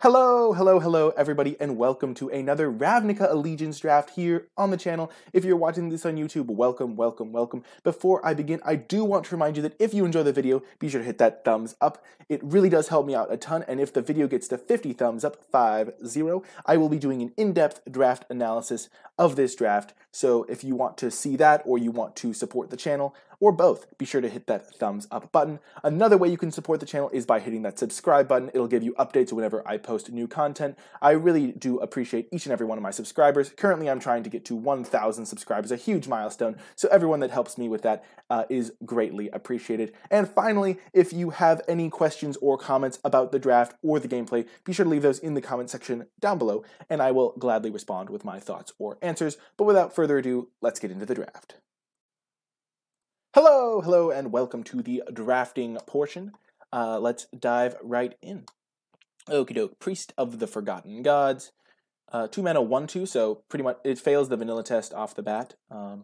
Hello, hello, hello, everybody, and welcome to another Ravnica Allegiance draft here on the channel. If you're watching this on YouTube, welcome, welcome, welcome. Before I begin, I do want to remind you that if you enjoy the video, be sure to hit that thumbs up. It really does help me out a ton, and if the video gets to 50 thumbs up, 5-0, I will be doing an in-depth draft analysis of this draft. So if you want to see that, or you want to support the channel, or both, be sure to hit that thumbs up button. Another way you can support the channel is by hitting that subscribe button. It'll give you updates whenever I post new content. I really do appreciate each and every one of my subscribers. Currently, I'm trying to get to 1,000 subscribers, a huge milestone. So everyone that helps me with that uh, is greatly appreciated. And finally, if you have any questions or comments about the draft or the gameplay, be sure to leave those in the comment section down below, and I will gladly respond with my thoughts or answers. But without further ado, let's get into the draft. Hello, hello, and welcome to the drafting portion. Uh, let's dive right in. Okie doke, Priest of the Forgotten Gods. Uh, two mana, one, two, so pretty much it fails the vanilla test off the bat. Um,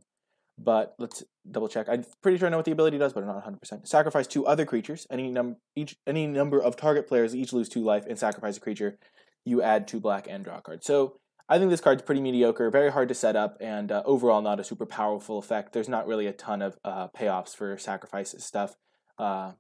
but let's double check. I'm pretty sure I know what the ability does, but I'm not 100%. Sacrifice two other creatures. Any num each any number of target players each lose two life and sacrifice a creature. You add two black and draw a card. So I think this card's pretty mediocre, very hard to set up, and uh, overall not a super powerful effect. There's not really a ton of uh, payoffs for sacrifices stuff, uh,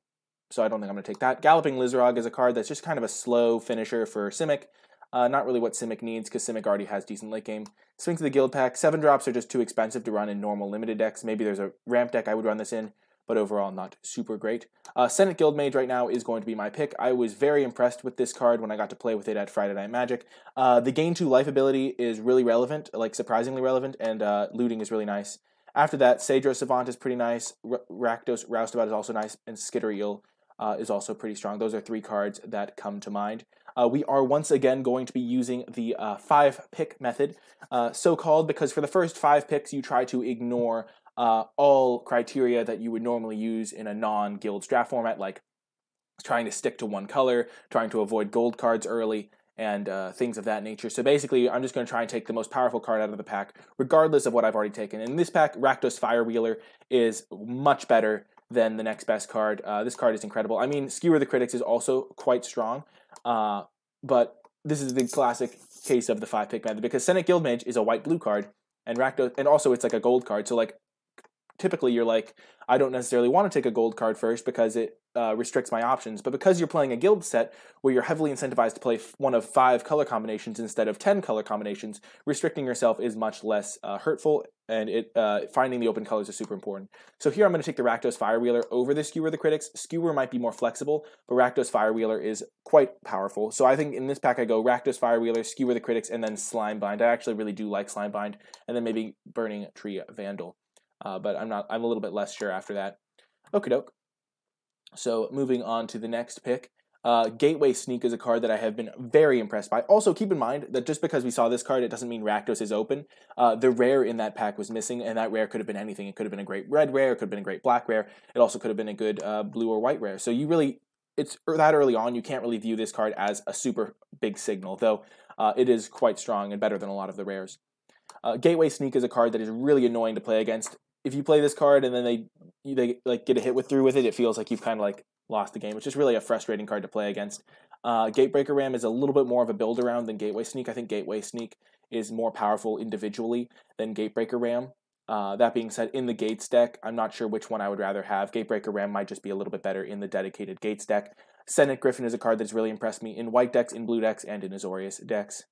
so I don't think I'm going to take that. Galloping Lizrog is a card that's just kind of a slow finisher for Simic. Uh, not really what Simic needs, because Simic already has decent late game. Sphinx of the Guildpact, 7 drops are just too expensive to run in normal limited decks. Maybe there's a ramp deck I would run this in but overall not super great. Uh, Senate Guildmage right now is going to be my pick. I was very impressed with this card when I got to play with it at Friday Night Magic. Uh, the gain 2 life ability is really relevant, like surprisingly relevant, and uh, looting is really nice. After that, Sage's Row Savant is pretty nice, R- Rakdos Roustabout is also nice, and Skitter Eel uh, is also pretty strong. Those are three cards that come to mind. Uh, we are once again going to be using the uh, five pick method, uh, so called because for the first five picks you try to ignore uh, all criteria that you would normally use in a non guilds draft format, like trying to stick to one color, trying to avoid gold cards early, and uh, things of that nature. So basically, I'm just going to try and take the most powerful card out of the pack, regardless of what I've already taken. In this pack, Rakdos Firewheeler is much better than the next best card. Uh, this card is incredible. I mean, Skewer the Critics is also quite strong, uh, but this is the classic case of the five pick method because Senate Guildmage is a white blue card, and Rakdos, and also it's like a gold card. So like typically you're like, I don't necessarily want to take a gold card first because it uh, restricts my options. But because you're playing a guild set where you're heavily incentivized to play one of five color combinations instead of 10 color combinations, restricting yourself is much less uh, hurtful and it uh, finding the open colors is super important. So here I'm going to take the Rakdos Firewheeler over the Skewer the Critics. Skewer might be more flexible, but Rakdos Firewheeler is quite powerful. So I think in this pack I go Rakdos Firewheeler, Skewer the Critics, and then Slimebind. I actually really do like Slimebind, and then maybe Burning Tree Vandal uh, but I'm not. I'm a little bit less sure after that. Okie doke. So moving on to the next pick. Uh, Gateway Sneak is a card that I have been very impressed by. Also, keep in mind that just because we saw this card, it doesn't mean Rakdos is open. Uh, the rare in that pack was missing, and that rare could have been anything. It could have been a great red rare, it could have been a great black rare. It also could have been a good uh, blue or white rare. So you really, it's that early on, you can't really view this card as a super big signal, though uh, it is quite strong and better than a lot of the rares. Uh, Gateway Sneak is a card that is really annoying to play against if you play this card and then they they like get a hit with through with it, it feels like you've kind of like lost the game, which is really a frustrating card to play against. Uh, Gatebreaker Ram is a little bit more of a build around than Gateway Sneak. I think Gateway Sneak is more powerful individually than Gatebreaker Ram. Uh, that being said, in the Gates deck, I'm not sure which one I would rather have. Gatebreaker Ram might just be a little bit better in the dedicated Gates deck. Senate Griffin is a card that's really impressed me in white decks, in blue decks, and in Azorius decks.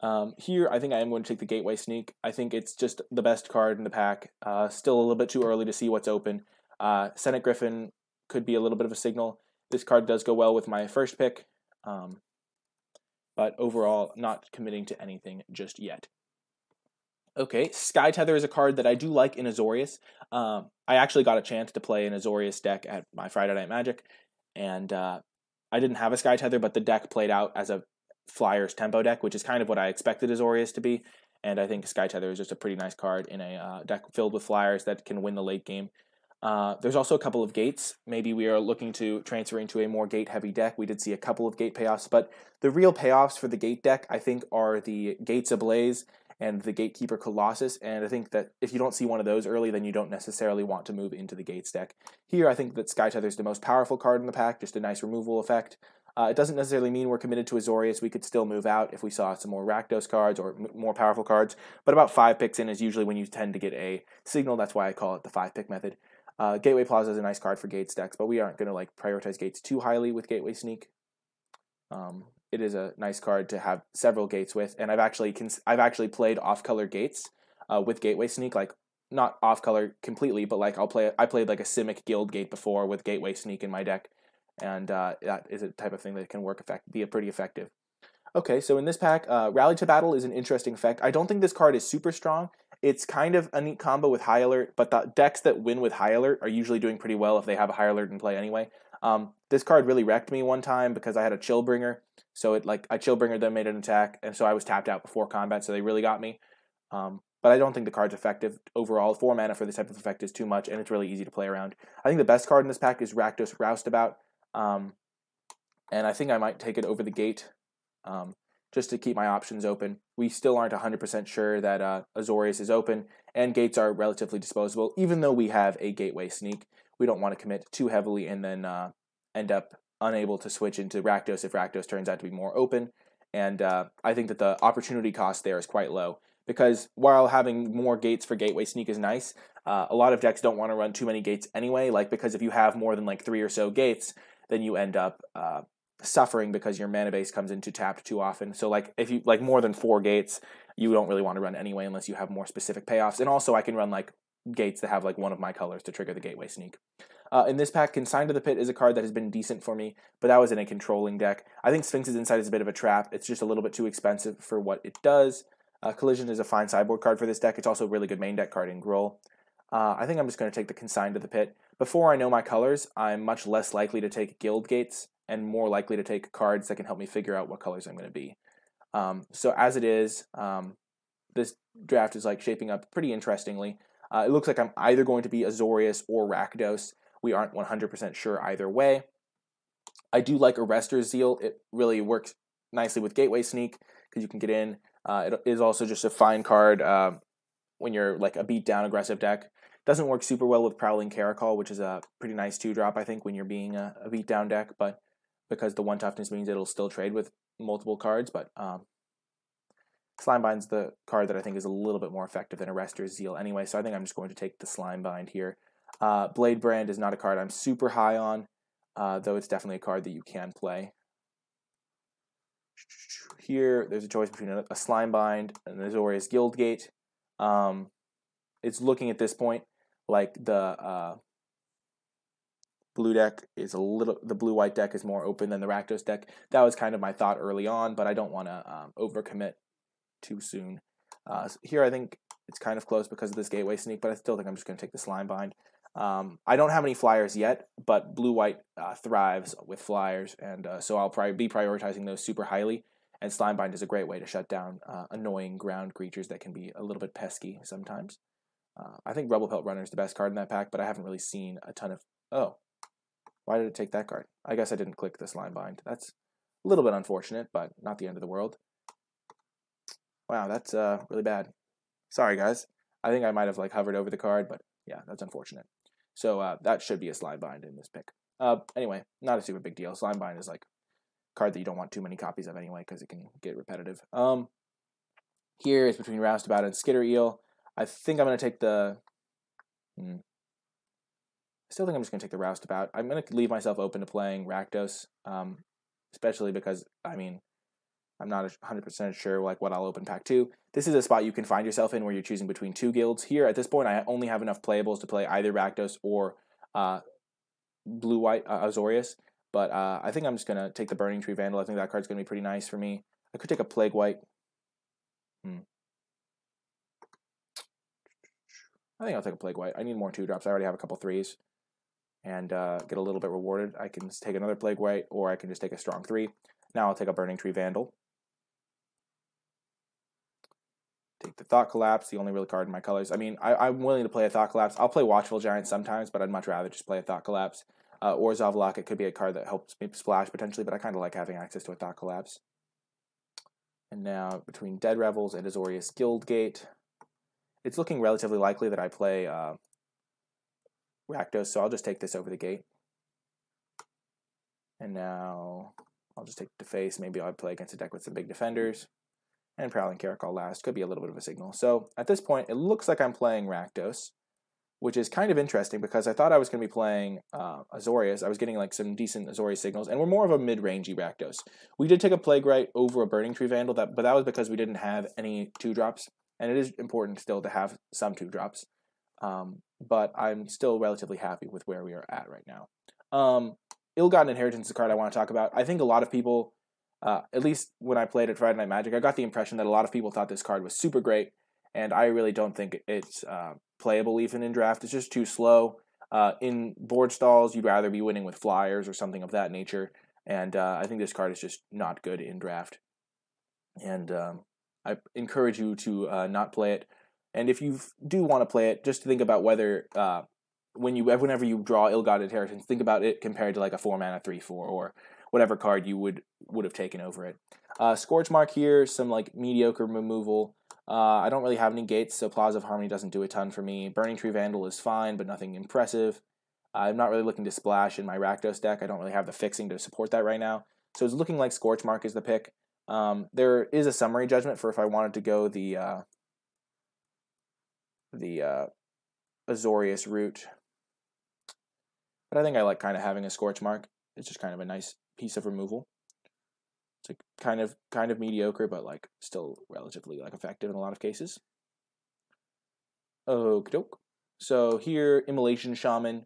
Um, here, I think I am going to take the Gateway Sneak. I think it's just the best card in the pack. Uh, still a little bit too early to see what's open. Uh, Senate Griffin could be a little bit of a signal. This card does go well with my first pick, um, but overall, not committing to anything just yet. Okay, Sky Tether is a card that I do like in Azorius. Um, I actually got a chance to play an Azorius deck at my Friday Night Magic, and uh, I didn't have a Sky Tether, but the deck played out as a Flyers tempo deck, which is kind of what I expected Azorius to be. And I think Sky Tether is just a pretty nice card in a uh, deck filled with Flyers that can win the late game. Uh, there's also a couple of gates. Maybe we are looking to transfer into a more gate heavy deck. We did see a couple of gate payoffs, but the real payoffs for the gate deck, I think, are the Gates Ablaze and the Gatekeeper Colossus. And I think that if you don't see one of those early, then you don't necessarily want to move into the Gates deck. Here, I think that Sky Tether is the most powerful card in the pack, just a nice removal effect. Uh, it doesn't necessarily mean we're committed to Azorius. We could still move out if we saw some more Rakdos cards or more powerful cards. But about five picks in is usually when you tend to get a signal. That's why I call it the five pick method. Uh, Gateway Plaza is a nice card for Gates decks, but we aren't going to like prioritize Gates too highly with Gateway Sneak. Um, it is a nice card to have several gates with, and I've actually I've actually played off color gates uh, with Gateway Sneak, like not off color completely, but like I'll play I played like a Simic Guild Gate before with Gateway Sneak in my deck, and uh, that is a type of thing that can work effect be pretty effective. Okay, so in this pack, uh, Rally to Battle is an interesting effect. I don't think this card is super strong. It's kind of a neat combo with High Alert, but the decks that win with High Alert are usually doing pretty well if they have a High Alert in play anyway. Um, this card really wrecked me one time because I had a Chillbringer, so it like I Chillbringer then made an attack, and so I was tapped out before combat, so they really got me. Um, but I don't think the card's effective overall. Four mana for this type of effect is too much, and it's really easy to play around. I think the best card in this pack is Rakdos Roustabout. Um, and I think I might take it over the gate um, just to keep my options open. We still aren't 100% sure that uh, Azorius is open, and gates are relatively disposable, even though we have a gateway sneak. We don't want to commit too heavily and then uh, end up unable to switch into Rakdos if Rakdos turns out to be more open. And uh, I think that the opportunity cost there is quite low because while having more gates for gateway sneak is nice, uh, a lot of decks don't want to run too many gates anyway. Like because if you have more than like three or so gates, then you end up uh, suffering because your mana base comes into tapped too often. So like if you like more than four gates, you don't really want to run anyway unless you have more specific payoffs. And also I can run like gates that have like one of my colors to trigger the gateway sneak. Uh, in this pack, Consigned to the Pit is a card that has been decent for me, but that was in a controlling deck. I think Sphinx's Insight is a bit of a trap. It's just a little bit too expensive for what it does. Uh, Collision is a fine sideboard card for this deck. It's also a really good main deck card in Gruul. Uh, I think I'm just going to take the Consigned to the Pit. Before I know my colors, I'm much less likely to take Guild Gates and more likely to take cards that can help me figure out what colors I'm going to be. Um, so as it is, um, this draft is like shaping up pretty interestingly. Uh, it looks like I'm either going to be Azorius or Rakdos. We aren't 100% sure either way. I do like Arrester's Zeal. It really works nicely with Gateway Sneak because you can get in. Uh, it is also just a fine card uh, when you're like a beat down aggressive deck. Doesn't work super well with Prowling Caracal, which is a pretty nice two drop, I think, when you're being a, a beat down deck. But because the one toughness means it'll still trade with multiple cards. But um, Slimebind's the card that I think is a little bit more effective than Arrester's Zeal anyway. So I think I'm just going to take the Slimebind here. Uh, Blade Brand is not a card I'm super high on, uh, though it's definitely a card that you can play. Here, there's a choice between a, a Slimebind and an Azorius Guildgate. Um, it's looking at this point like the uh, blue deck is a little, the blue white deck is more open than the Rakdos deck. That was kind of my thought early on, but I don't want to um, overcommit too soon. Uh, here, I think it's kind of close because of this gateway sneak, but I still think I'm just going to take the Slimebind. Um, I don't have any flyers yet, but blue white uh, thrives with flyers, and uh, so I'll be prioritizing those super highly. And slime bind is a great way to shut down uh, annoying ground creatures that can be a little bit pesky sometimes. Uh, I think Rubblebelt Runner is the best card in that pack, but I haven't really seen a ton of. Oh, why did it take that card? I guess I didn't click this the Slimebind. That's a little bit unfortunate, but not the end of the world. Wow, that's uh, really bad. Sorry, guys. I think I might have like hovered over the card, but yeah, that's unfortunate. So uh, that should be a slime bind in this pick. Uh, anyway, not a super big deal. Slime bind is like a card that you don't want too many copies of anyway because it can get repetitive. Um, here is between Roustabout and Skitter Eel. I think I'm going to take the. Hmm, I still think I'm just going to take the Roustabout. I'm going to leave myself open to playing Rakdos, um, especially because I mean I'm not 100% sure like what I'll open pack two. This is a spot you can find yourself in where you're choosing between two guilds. Here at this point, I only have enough playables to play either Rakdos or uh, Blue White uh, Azorius. But uh, I think I'm just gonna take the Burning Tree Vandal. I think that card's gonna be pretty nice for me. I could take a Plague Wight. Hmm. I think I'll take a Plague Wight. I need more two drops. I already have a couple threes, and uh, get a little bit rewarded. I can take another Plague Wight, or I can just take a strong three. Now I'll take a Burning Tree Vandal. Take the Thought Collapse, the only real card in my colors. I mean, I, am willing to play a Thought Collapse. I'll play Watchful Giant sometimes, but I'd much rather just play a Thought Collapse. Uh, or Zavalac, it could be a card that helps me splash potentially, but I kind of like having access to a Thought Collapse. And now between Dead Revels and Azorius Guildgate, it's looking relatively likely that I play uh, Rakdos, so I'll just take this over the gate. And now I'll just take Deface. Maybe I'll play against a deck with some big defenders. And Prowling Caracal last. Could be a little bit of a signal. So at this point, it looks like I'm playing Rakdos, which is kind of interesting because I thought I was going to be playing uh, Azorius. I was getting like some decent Azorius signals, and we're more of a mid-rangey Rakdos. We did take a Plague Wight over a Burning Tree Vandal, that, but that was because we didn't have any two drops, and it is important still to have some two drops. Um, but I'm still relatively happy with where we are at right now. Um, Ill-Gotten Inheritance is a card I want to talk about. I think a lot of people, uh, at least when I played at Friday Night Magic, I got the impression that a lot of people thought this card was super great, and I really don't think it's uh, playable even in draft. It's just too slow. Uh, in board stalls, you'd rather be winning with flyers or something of that nature, and uh, I think this card is just not good in draft. And um, I encourage you to uh, not play it. And if you do want to play it, just think about whether uh, when you whenever you draw ill-gotten inheritance, think about it compared to like a four mana three four or whatever card you would would have taken over it. Uh, Scorch Mark here, some like mediocre removal. Uh, I don't really have any gates, so Plaza of Harmony doesn't do a ton for me. Burning Tree Vandal is fine, but nothing impressive. I'm not really looking to splash in my Rakdos deck. I don't really have the fixing to support that right now. So it's looking like Scorch Mark is the pick. Um, there is a summary judgment for if I wanted to go the uh, the uh, Azorius route. But I think I like kind of having a scorch mark. It's just kind of a nice piece of removal. It's like kind of kind of mediocre, but like still relatively like effective in a lot of cases. Okie doke. So here, Immolation Shaman,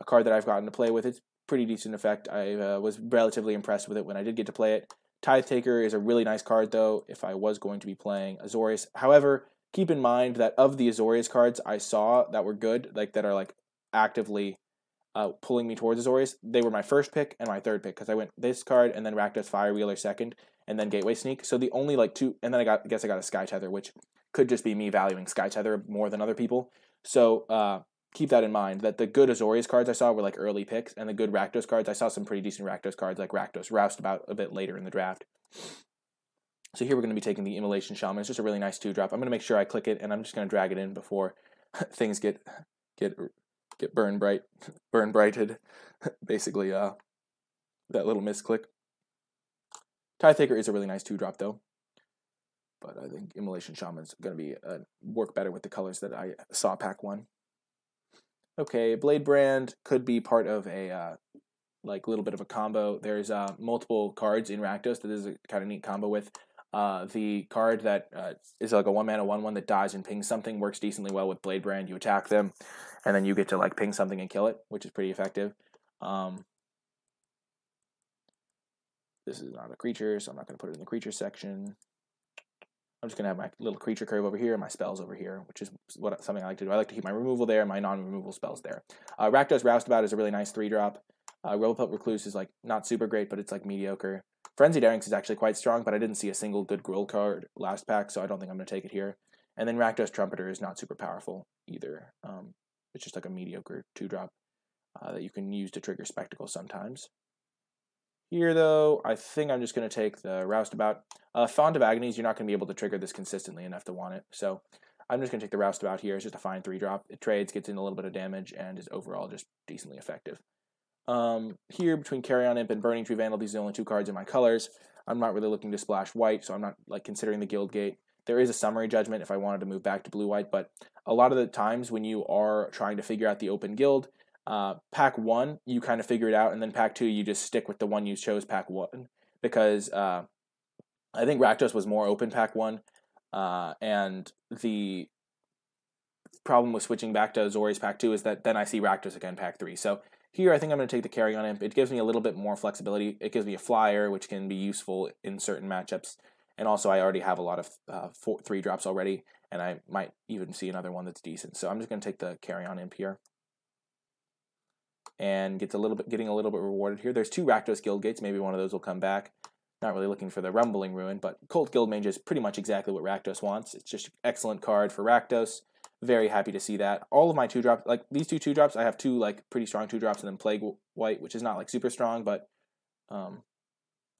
a card that I've gotten to play with. It's pretty decent effect. I uh, was relatively impressed with it when I did get to play it. Tithe Taker is a really nice card, though, if I was going to be playing Azorius. However, keep in mind that of the Azorius cards I saw that were good, like that are like actively uh, pulling me towards Azorius, they were my first pick and my third pick because I went this card and then Rakdos Firewheeler second and then Gateway Sneak. So the only like two, and then I got, I guess I got a Sky Tether, which could just be me valuing Sky Tether more than other people. So uh, keep that in mind that the good Azorius cards I saw were like early picks and the good Rakdos cards, I saw some pretty decent Rakdos cards like Rakdos Roustabout a bit later in the draft. So here we're going to be taking the Immolation Shaman. It's just a really nice two drop. I'm going to make sure I click it, and I'm just going to drag it in before things get get get burn bright, burn brighted. Basically, uh, that little misclick. Taker is a really nice two drop though, but I think Immolation Shaman's going to be uh, work better with the colors that I saw pack one. Okay, Blade Brand could be part of a uh, like little bit of a combo. There's uh, multiple cards in Rakdos that is a kind of neat combo with. Uh, the card that uh, is like a one mana one one that dies and pings something works decently well with Blade Brand. You attack them, and then you get to like ping something and kill it, which is pretty effective. Um, this is not a creature, so I'm not going to put it in the creature section. I'm just going to have my little creature curve over here and my spells over here, which is what something I like to do. I like to keep my removal there and my non-removal spells there. Uh, Rakdos Roustabout is a really nice three drop. Uh, Rubblebelt Recluse is like not super great, but it's like mediocre. Frenzied Errands is actually quite strong, but I didn't see a single good Gruul card last pack, so I don't think I'm going to take it here. And then Rakdos Trumpeter is not super powerful either. Um, it's just like a mediocre two drop uh, that you can use to trigger Spectacle sometimes. Here, though, I think I'm just going to take the Roustabout. Uh, Font of Agonies, you're not going to be able to trigger this consistently enough to want it. So I'm just going to take the Roustabout here. It's just a fine three drop. It trades, gets in a little bit of damage, and is overall just decently effective. Um, here between Carrion Imp and Burning Tree Vandal, these are the only two cards in my colors. I'm not really looking to splash white, so I'm not like considering the Guild Gate. There is a summary judgment if I wanted to move back to blue white, but a lot of the times when you are trying to figure out the open guild, uh, pack one you kind of figure it out, and then pack two you just stick with the one you chose pack one because uh, I think Rakdos was more open pack one, uh, and the problem with switching back to Azorius pack two is that then I see Rakdos again pack three. So here, I think I'm going to take the Carrion Imp. It gives me a little bit more flexibility. It gives me a flyer, which can be useful in certain matchups. And also, I already have a lot of uh, four, three drops already, and I might even see another one that's decent. So I'm just going to take the Carrion Imp here. And gets a little bit, getting a little bit rewarded here. There's two Rakdos Guild Gates. Maybe one of those will come back. Not really looking for the Rumbling Ruin, but Cult Guildmage is pretty much exactly what Rakdos wants. It's just an excellent card for Rakdos. Very happy to see that. All of my two drops, like these two two drops, I have two like pretty strong two drops, and then Plague Wight, which is not like super strong, but um,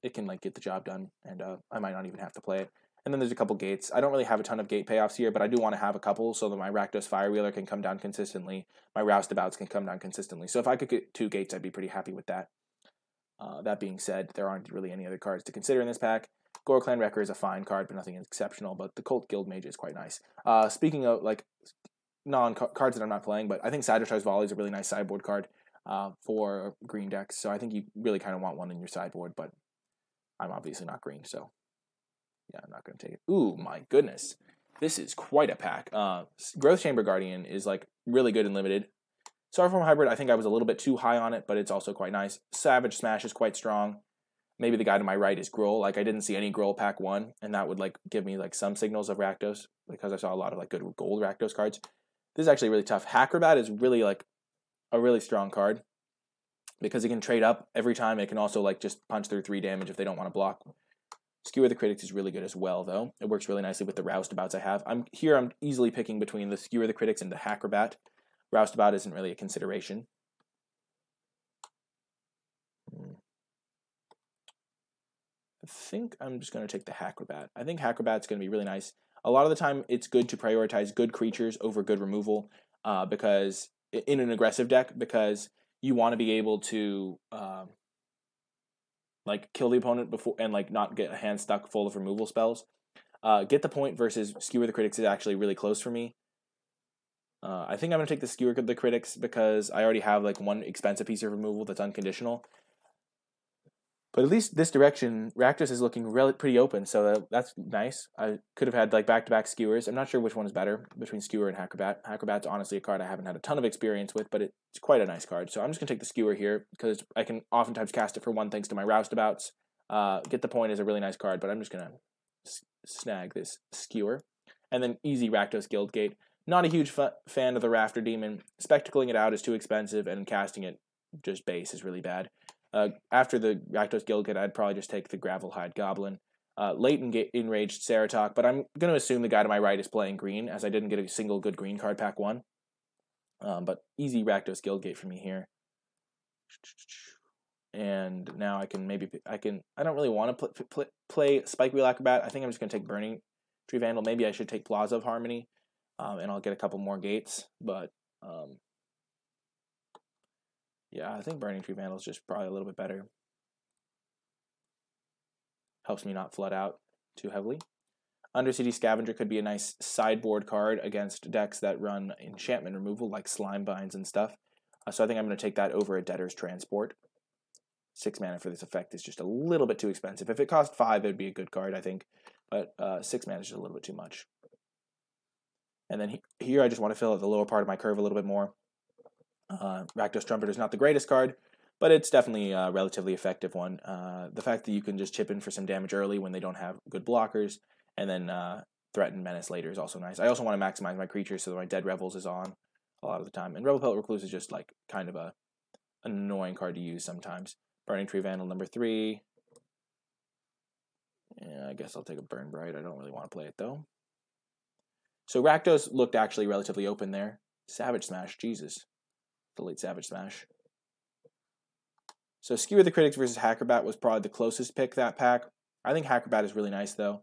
it can like get the job done, and uh, I might not even have to play it. And then there's a couple gates. I don't really have a ton of gate payoffs here, but I do want to have a couple so that my Rakdos Firewheeler can come down consistently. My Roustabouts can come down consistently. So if I could get two gates, I'd be pretty happy with that. Uh, that being said, there aren't really any other cards to consider in this pack. Ghor Clan Wrecker is a fine card, but nothing exceptional. But the Cult Guild Mage is quite nice. Uh, speaking of like non cards that I'm not playing, but I think Sagittars' Volley is a really nice sideboard card uh, for green decks. So I think you really kind of want one in your sideboard, but I'm obviously not green, so yeah, I'm not going to take it. Ooh, my goodness. This is quite a pack. Uh, Growth Chamber Guardian is like really good and limited. Sauroform Hybrid, I think I was a little bit too high on it, but it's also quite nice. Savage Smash is quite strong. Maybe the guy to my right is Gruul. Like I didn't see any Gruul pack one, and that would like give me like some signals of Rakdos because I saw a lot of like good gold Rakdos cards. This is actually really tough. Hackrobat is really like a really strong card because it can trade up every time. It can also like just punch through three damage if they don't want to block. Skewer the Critics is really good as well, though. It works really nicely with the Roustabouts I have. I'm here. I'm easily picking between the Skewer the Critics and the Hackrobat. Roustabout isn't really a consideration. Hmm. I think I'm just going to take the Hackrobat. I think Hackrobat's going to be really nice. A lot of the time, it's good to prioritize good creatures over good removal uh, because in an aggressive deck because you want to be able to um, like kill the opponent before and like not get a hand stuck full of removal spells. Uh, get the point versus skewer the critics is actually really close for me. Uh, I think I'm gonna take the skewer the critics because I already have like one expensive piece of removal that's unconditional, but at least this direction, Rakdos is looking really pretty open, so that's nice. I could have had like back-to-back skewers. I'm not sure which one is better between skewer and Hackrobat. Hackrobat's honestly a card I haven't had a ton of experience with, but it's quite a nice card. So I'm just gonna take the skewer here because I can oftentimes cast it for one thanks to my roustabouts. Uh, Get the point is a really nice card, but I'm just gonna snag this skewer, and then easy Rakdos Guildgate. Not a huge fan of the Rafter Demon. Spectacling it out is too expensive, and casting it just base is really bad. Uh, after the Rakdos Guildgate, I'd probably just take the Gravelhide Goblin. Uh, late in enraged Ceratok, but I'm going to assume the guy to my right is playing green, as I didn't get a single good green card pack one. Um, but easy Rakdos Guildgate for me here. And now I can maybe I can I don't really want to play, play, play Spike Wheel Acrobat. I think I'm just going to take Burning Tree Vandal. Maybe I should take Plaza of Harmony, um, and I'll get a couple more gates. But um, yeah, I think Burning Tree Vandal is just probably a little bit better. Helps me not flood out too heavily. Undercity Scavenger could be a nice sideboard card against decks that run enchantment removal like Slime Binds and stuff. Uh, so I think I'm going to take that over a Debtor's Transport. Six mana for this effect is just a little bit too expensive. If it cost five, it would be a good card, I think. But uh, six mana is just a little bit too much. And then he here I just want to fill out the lower part of my curve a little bit more. Uh, Rakdos Trumpeter is not the greatest card, but it's definitely a relatively effective one. Uh, the fact that you can just chip in for some damage early when they don't have good blockers, and then uh, threaten menace later is also nice. I also want to maximize my creatures so that my Dead Revels is on a lot of the time. And Rebel Pelt Recluse is just like kind of a an annoying card to use sometimes. Burning Tree Vandal number three. Yeah, I guess I'll take a Burn Bright. I don't really want to play it though. So Rakdos looked actually relatively open there. Savage Smash, Jesus the late Savage Smash. So Skewer the Critics versus Hackrobat was probably the closest pick that pack. I think Hackrobat is really nice though.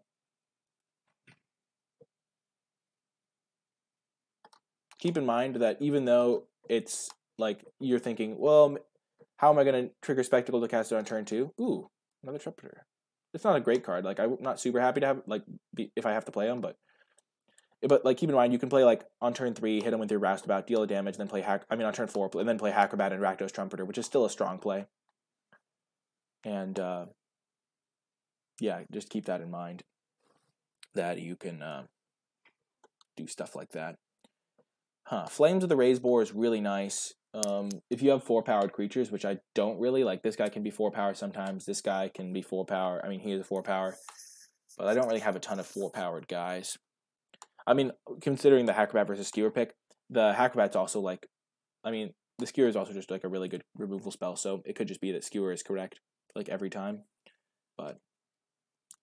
Keep in mind that even though it's like you're thinking, well, how am I going to trigger Spectacle to cast it on turn two? Ooh, another Trumpeter. It's not a great card. Like I'm not super happy to have like be, if I have to play them, but but like keep in mind you can play like on turn three, hit him with your roustabout, deal a damage, then play hack. I mean on turn four, and then play hackrobat and Rakdos trumpeter, which is still a strong play. And uh, yeah, just keep that in mind that you can uh, do stuff like that. Huh. Flames of the Raze Boar is really nice. Um, if you have four powered creatures, which I don't really like, this guy can be four power sometimes. This guy can be four power. I mean, he is a four power, but I don't really have a ton of four powered guys. I mean, considering the Hackrobat versus Skewer pick, the Hackrobat's also like, I mean, the Skewer is also just like a really good removal spell, so it could just be that Skewer is correct like every time, but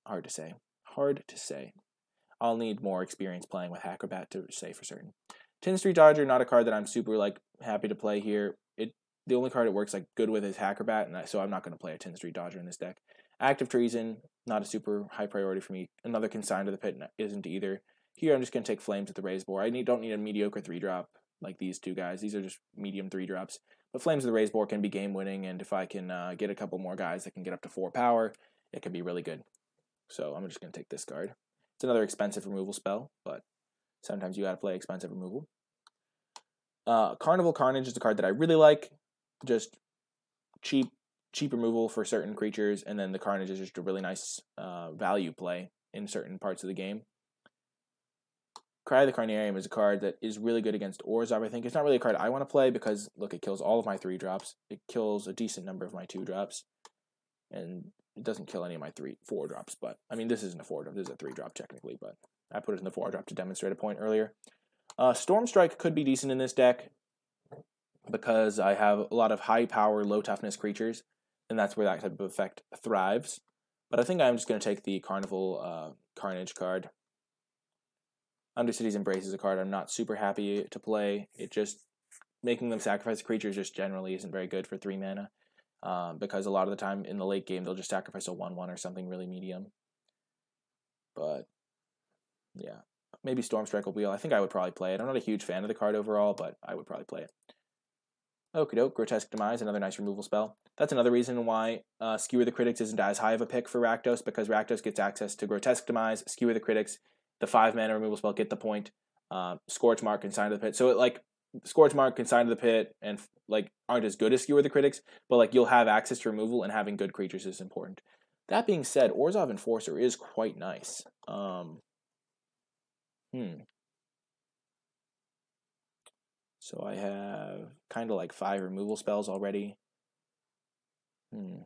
hard to say. Hard to say. I'll need more experience playing with Hackrobat to say for certain. Tin Street Dodger, not a card that I'm super like happy to play here. It the only card it works like good with is Hackrobat, and I, so I'm not going to play a Tin Street Dodger in this deck. Act of Treason, not a super high priority for me. Another Consign to the Pit isn't either. Here, I'm just going to take Flames at the Raze Boar. I need, don't need a mediocre 3-drop like these two guys. These are just medium 3-drops. But Flames of the Raze Boar can be game winning, and if I can uh, get a couple more guys that can get up to four power, it can be really good. So I'm just going to take this card. It's another expensive removal spell, but sometimes you got to play expensive removal. Uh, Carnival Carnage is a card that I really like. Just cheap, cheap removal for certain creatures, and then the Carnage is just a really nice uh, value play in certain parts of the game. Cry of the Carnarium is a card that is really good against Orzhov, I think. It's not really a card I want to play because, look, it kills all of my three drops. It kills a decent number of my two drops. And it doesn't kill any of my three, four drops. But, I mean, this isn't a four drop. This is a three drop, technically. But I put it in the four drop to demonstrate a point earlier. Uh, Storm Strike could be decent in this deck because I have a lot of high power, low toughness creatures. And that's where that type of effect thrives. But I think I'm just going to take the Carnival uh, Carnage card Undercity's Embrace is a card I'm not super happy to play. It just making them sacrifice creatures just generally isn't very good for three mana. Um, because a lot of the time in the late game they'll just sacrifice a one one or something really medium. But yeah, maybe Stormstrike will wheel. I think I would probably play it. I'm not a huge fan of the card overall, but I would probably play it. Okie doke, Grotesque Demise, another nice removal spell. That's another reason why uh, Skewer the Critics isn't as high of a pick for Rakdos, because Rakdos gets access to Grotesque Demise, Skewer the Critics, the five mana removal spell, get the point. Uh, Scorch Mark, Consign to the Pit. So it, like Scorch Mark, Consign to the Pit, and like aren't as good as Skewer the Critics, but like you'll have access to removal and having good creatures is important. That being said, Orzhov Enforcer is quite nice. Um, hmm. So I have kind of like five removal spells already. Hmm.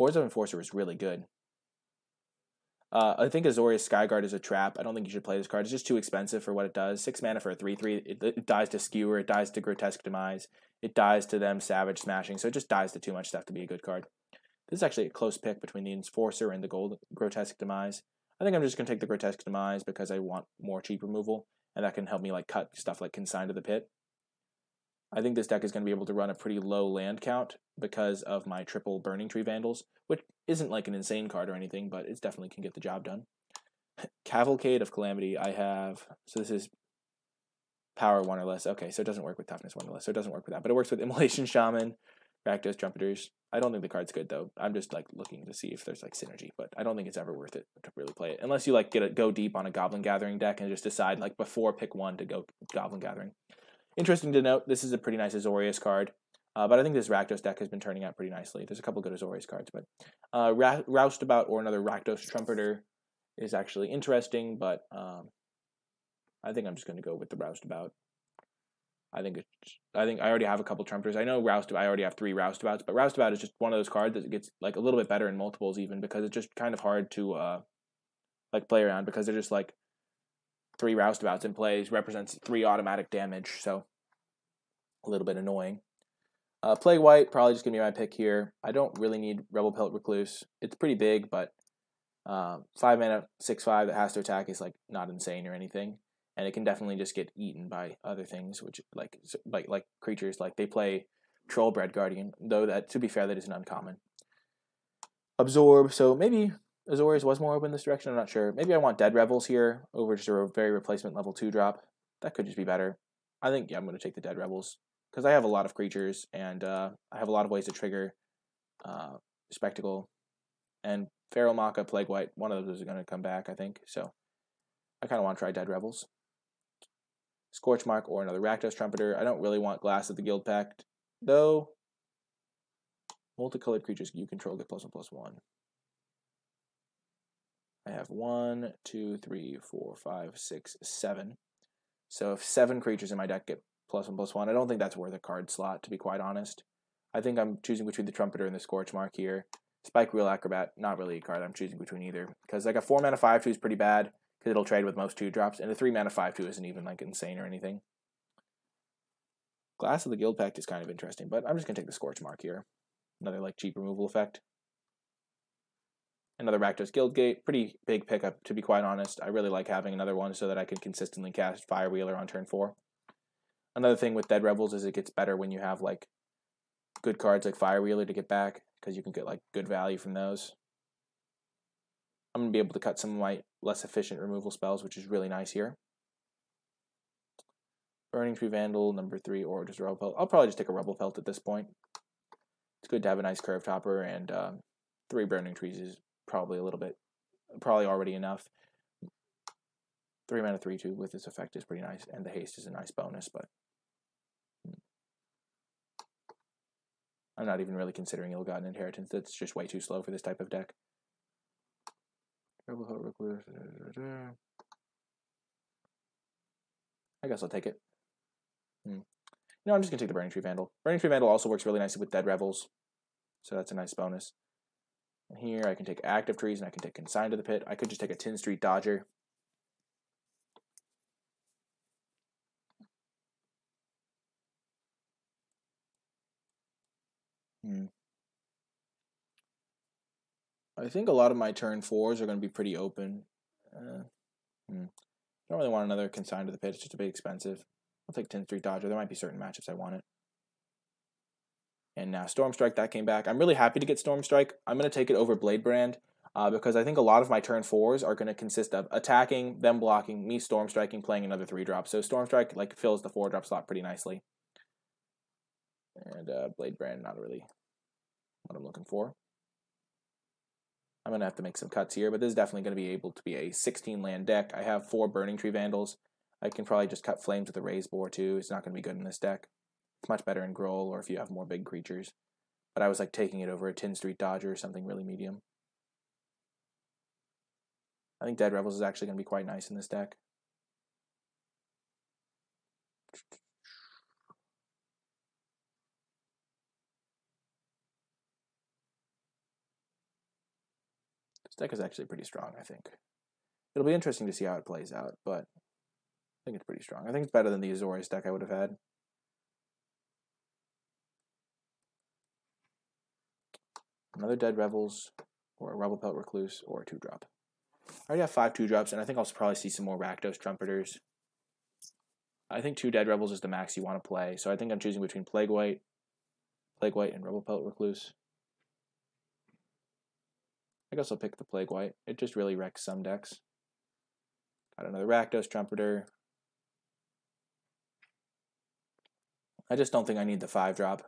Orzhov Enforcer is really good. Uh, I think Azorius Skyguard is a trap. I don't think you should play this card. It's just too expensive for what it does. Six mana for a 3 3. It, it dies to Skewer, it dies to Grotesque Demise, it dies to them Savage Smashing, so it just dies to too much stuff to be a good card. This is actually a close pick between the Enforcer and the Gold Grotesque Demise. I think I'm just going to take the Grotesque Demise because I want more cheap removal, and that can help me like cut stuff like Consign to the Pit. I think this deck is going to be able to run a pretty low land count because of my triple Burning Tree Vandals, which isn't like an insane card or anything, but it definitely can get the job done. Cavalcade of Calamity, I have, so this is power one or less. Okay, so it doesn't work with toughness one or less, so it doesn't work with that, but it works with Immolation Shaman, Rakdos Trumpeters. I don't think the card's good though. I'm just like looking to see if there's like synergy, but I don't think it's ever worth it to really play it unless you like get a go deep on a Goblin Gathering deck and just decide like before pick one to go Goblin Gathering. Interesting to note, this is a pretty nice Azorius card. Uh, but I think this Rakdos deck has been turning out pretty nicely. There's a couple good Azorius cards, but uh, Ra- Roustabout or another Rakdos Trumpeter is actually interesting, but um, I think I'm just going to go with the Roustabout. I think it's, I think I already have a couple Trumpeters. I know Roustabout, I already have three Roustabouts, but Roustabout is just one of those cards that gets like a little bit better in multiples even because it's just kind of hard to uh, like play around because they're just like three Roustabouts in plays represents three automatic damage, so a little bit annoying. Uh, Plague Wight, probably just going to be my pick here. I don't really need Rebel Pelt Recluse. It's pretty big, but uh, 5 mana, 6 5 that has to attack is like not insane or anything. And it can definitely just get eaten by other things, which like like like creatures. Like they play troll Trollbred Guardian, though that to be fair, that isn't uncommon. Absorb, so maybe Azorius was more open this direction. I'm not sure. Maybe I want Dead Revels here over just a very replacement level two drop. That could just be better. I think yeah, I'm going to take the Dead Revels because I have a lot of creatures and uh, I have a lot of ways to trigger uh, Spectacle and Feral Maaka, Plague Wight. One of those is going to come back, I think. So I kind of want to try Dead Revels. Scorch Mark or another Rakdos Trumpeter. I don't really want Glass of the Guild Pact, though. Multicolored creatures you control get plus one plus one. I have one, two, three, four, five, six, seven. So if seven creatures in my deck get plus one plus one. I don't think that's worth a card slot, to be quite honest. I think I'm choosing between the Trumpeter and the Scorch Mark here. Spike Wheel Acrobat, not really a card I'm choosing between either. Because like a 4 mana 5 2 is pretty bad, because it'll trade with most 2 drops, and a 3 mana 5 2 isn't even like insane or anything. Glass of the Guild Pact is kind of interesting, but I'm just going to take the Scorch Mark here. Another like cheap removal effect. Another Rakdos Guildgate, pretty big pickup to be quite honest. I really like having another one so that I can consistently cast Firewheeler on turn 4. Another thing with Dead Revels is it gets better when you have like good cards like Firewheeler to get back because you can get like good value from those. I'm going to be able to cut some of my less efficient removal spells, which is really nice here. Burning Tree Vandal, number three, or just Rubblebelt. I'll probably just take a Rebel Pelt at this point. It's good to have a nice curve topper, and um, three Burning Trees is probably a little bit, probably already enough. Three mana, three two with this effect is pretty nice, and the haste is a nice bonus, but. I'm not even really considering Ill-Gotten Inheritance. That's just way too slow for this type of deck. I guess I'll take it. Hmm. No, I'm just going to take the Burning Tree Vandal. Burning Tree Vandal also works really nicely with Dead Revels, so that's a nice bonus. Here I can take Active Trees and I can take Consign to the Pit. I could just take a Tin Street Dodger. Hmm. I think a lot of my turn fours are going to be pretty open. Uh, hmm. Don't really want another consign to the pit. It's just a bit expensive. I'll take Tin Street Dodger. There might be certain matchups I want it. And now Storm Strike, that came back. I'm really happy to get Storm Strike. I'm going to take it over Blade Brand uh, because I think a lot of my turn fours are going to consist of attacking, them blocking, me Storm Striking, playing another three drop. So Storm Strike like fills the four drop slot pretty nicely. And uh, Blade Brand, not really what I'm looking for. I'm going to have to make some cuts here, but this is definitely going to be able to be a 16 land deck. I have four Burning Tree Vandals. I can probably just cut Flames with a Raze Boar too. It's not going to be good in this deck. It's much better in Gruul or if you have more big creatures. But I was like taking it over a Tin Street Dodger or something really medium. I think Dead Revels is actually going to be quite nice in this deck. This deck is actually pretty strong, I think. It'll be interesting to see how it plays out, but I think it's pretty strong. I think it's better than the Azorius deck I would have had. Another Dead Revels, or a Rubblebelt Recluse, or a 2-drop. I already have five 2-drops, and I think I'll probably see some more Rakdos Trumpeters. I think two Dead Revels is the max you want to play, so I think I'm choosing between Plague Wight, Plague Wight, and Rebel Pelt Recluse. I guess I'll pick the Plague Wight. It just really wrecks some decks. Got another Rakdos Trumpeter. I just don't think I need the 5 drop.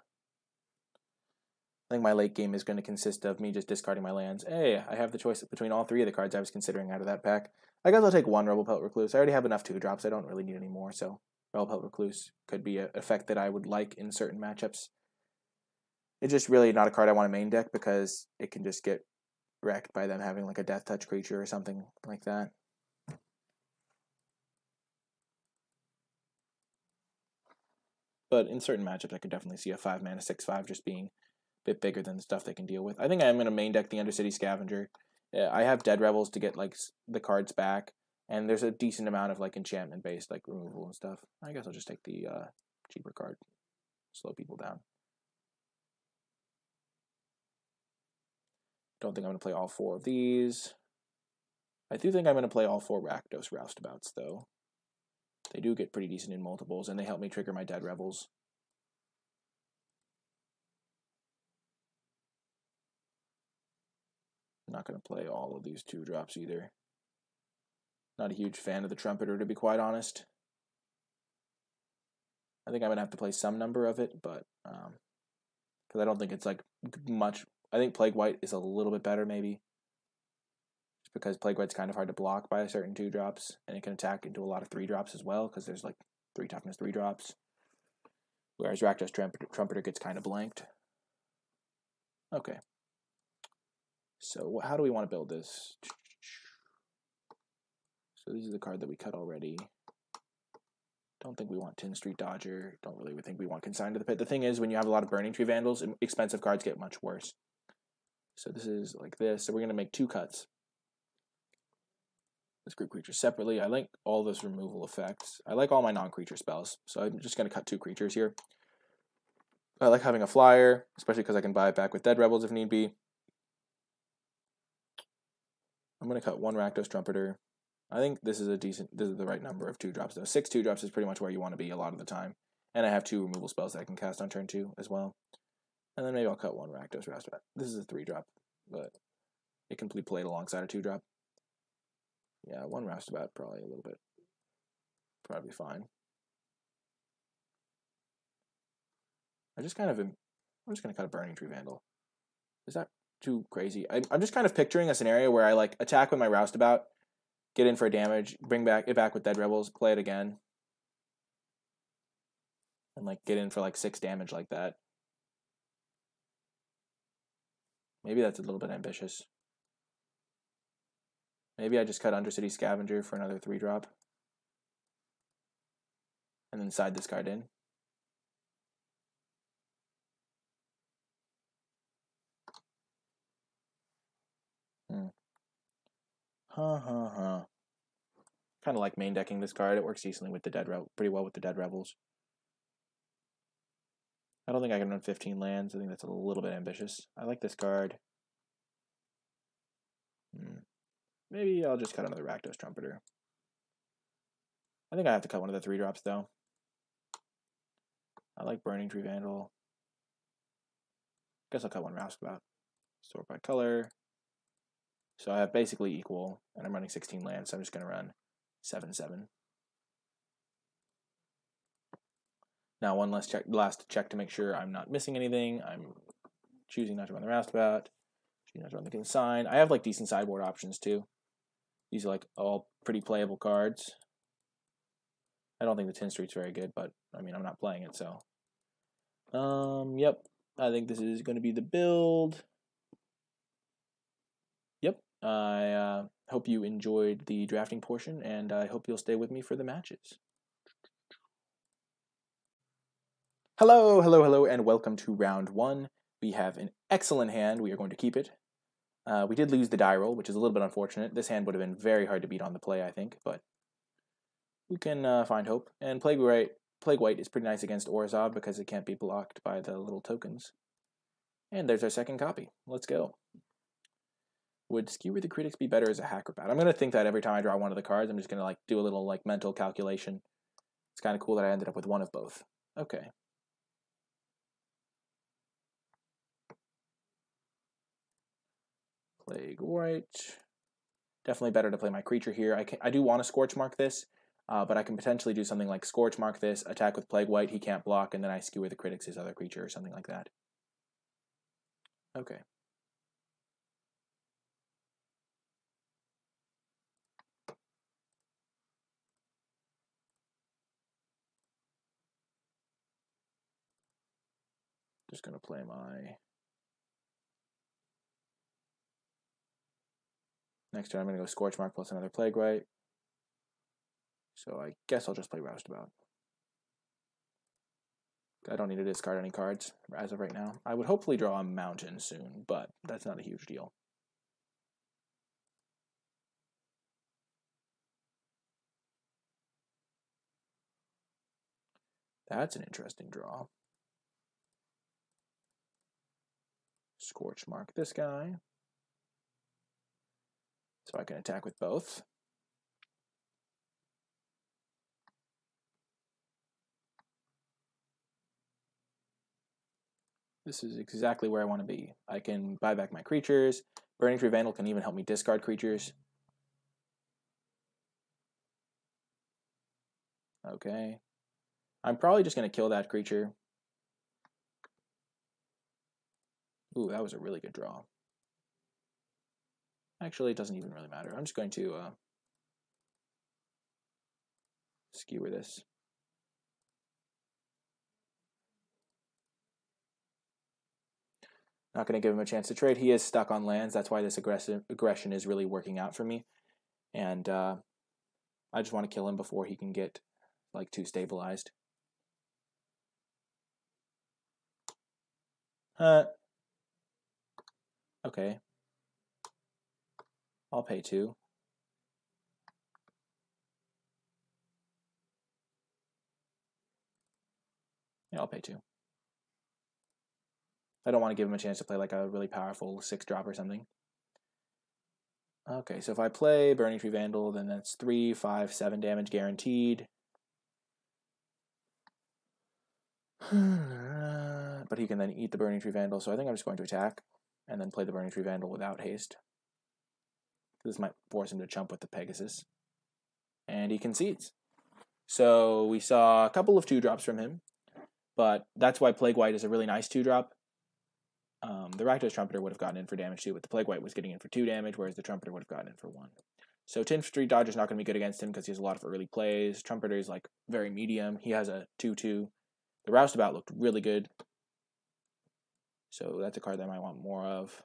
I think my late game is going to consist of me just discarding my lands. Hey, I have the choice between all three of the cards I was considering out of that pack. I guess I'll take one Rebel Pelt Recluse. I already have enough 2 drops. I don't really need any more, so Rebel Pelt Recluse could be an effect that I would like in certain matchups. It's just really not a card I want to main deck because it can just get wrecked by them having like a death touch creature or something like that. But in certain matchups, I could definitely see a 5 mana 6 5 just being bit bigger than the stuff they can deal with. I think I am going to main deck the Undercity Scavenger. I have Dead Revels to get like the cards back, and there's a decent amount of like enchantment based like removal and stuff. I guess I'll just take the uh, cheaper card, slow people down. Don't think I'm going to play all four of these. I do think I'm going to play all four Rakdos Roustabouts, though. They do get pretty decent in multiples, and they help me trigger my Dead Revels. I'm not going to play all of these two drops either. Not a huge fan of the Trumpeter, to be quite honest. I think I'm going to have to play some number of it, but because um, I don't think it's like much I think Plague Wight is a little bit better, maybe. Just because Plague Wight's kind of hard to block by a certain two drops, and it can attack into a lot of three drops as well, because there's like three toughness three drops. Whereas Rakdos Trumpeter, Trumpeter gets kind of blanked. Okay. So how do we want to build this? So this is the card that we cut already. Don't think we want Tin Street Dodger. Don't really think we want Consign to the Pit. The thing is, when you have a lot of Burning Tree Vandals, expensive cards get much worse. So this is like this. So we're going to make two cuts. This group creature separately. I like all those removal effects. I like all my non-creature spells. So I'm just going to cut two creatures here. I like having a flyer, especially because I can buy it back with Dead Revels if need be. I'm going to cut one Rakdos Trumpeter. I think this is a decent, this is the right number of two drops though. Six two drops is pretty much where you want to be a lot of the time. And I have two removal spells that I can cast on turn two as well. And then maybe I'll cut one Rakdos Roustabout. This is a three drop, but it can be played alongside a two drop. Yeah, one Roustabout probably a little bit. Probably fine. I just kind of am, I'm just gonna cut a burning tree vandal. Is that too crazy? I, I'm just kind of picturing a scenario where I like attack with my roustabout, get in for a damage, bring back it back with dead revels, play it again, and like get in for like six damage like that. Maybe that's a little bit ambitious. Maybe I just cut Undercity Scavenger for another three drop. And then side this card in. Hmm. Huh, huh, huh. Kind of like main decking this card. It works decently with the dead revel, pretty well with the dead revels. I don't think I can run 15 lands. I think that's a little bit ambitious. I like this card. Hmm. Maybe I'll just cut another Rakdos Trumpeter. I think I have to cut one of the three drops though. I like Burning Tree Vandal. Guess I'll cut one Roustabout. Sort by color. So I have basically equal, and I'm running 16 lands, so I'm just going to run 7 7. Now, one last check, last check to make sure I'm not missing anything. I'm choosing not to run the Roustabout, choosing not to run the Consign. I have like decent sideboard options too. These are like all pretty playable cards. I don't think the Tin Street's very good, but I mean, I'm not playing it, so. Um, yep. I think this is going to be the build. I uh, hope you enjoyed the drafting portion, and I hope you'll stay with me for the matches. Hello, hello, hello, and welcome to round one. We have an excellent hand. We are going to keep it. Uh, we did lose the die roll, which is a little bit unfortunate. This hand would have been very hard to beat on the play, I think, but we can uh, find hope. And Plague Wight, Plague Wight is pretty nice against Orzhov because it can't be blocked by the little tokens. And there's our second copy. Let's go. Would Skewer the Critics be better as a Hackrobat? I'm going to think that every time I draw one of the cards. I'm just going to like do a little like mental calculation. It's kind of cool that I ended up with one of both. Okay. Plague Wight. Definitely better to play my creature here. I, can, I do want to Scorch Mark this, uh, but I can potentially do something like Scorch Mark this, attack with Plague Wight, he can't block, and then I skewer the critics his other creature or something like that. Okay. Just going to play my Next turn, I'm going to go Scorch Mark plus another Plague Wight. So I guess I'll just play Roustabout. I don't need to discard any cards as of right now. I would hopefully draw a Mountain soon, but that's not a huge deal. That's an interesting draw. Scorch mark this guy. So I can attack with both. This is exactly where I want to be. I can buy back my creatures. Burning Tree Vandal can even help me discard creatures. Okay. I'm probably just going to kill that creature. Ooh, that was a really good draw. Actually, it doesn't even really matter. I'm just going to uh, skewer this. Not going to give him a chance to trade. He is stuck on lands. That's why this aggressive aggression is really working out for me. And uh, I just want to kill him before he can get like too stabilized. Uh, okay. I'll pay two. Yeah, I'll pay two. I don't want to give him a chance to play like a really powerful six drop or something. Okay, so if I play Burning Tree Vandal, then that's three, five, seven damage guaranteed. but he can then eat the Burning Tree Vandal, so I think I'm just going to attack and then play the Burning Tree Vandal without haste. This might force him to jump with the Pegasus. And he concedes. So we saw a couple of two drops from him. but that's why Plague Wight is a really nice two drop. Um, the Rakdos Trumpeter would have gotten in for damage too, but the Plague Wight was getting in for two damage, whereas the Trumpeter would have gotten in for one. So Tin Street Dodger is not going to be good against him because he has a lot of early plays. Trumpeter is like very medium. He has a 2 2. The Roustabout looked really good. So that's a card that I might want more of.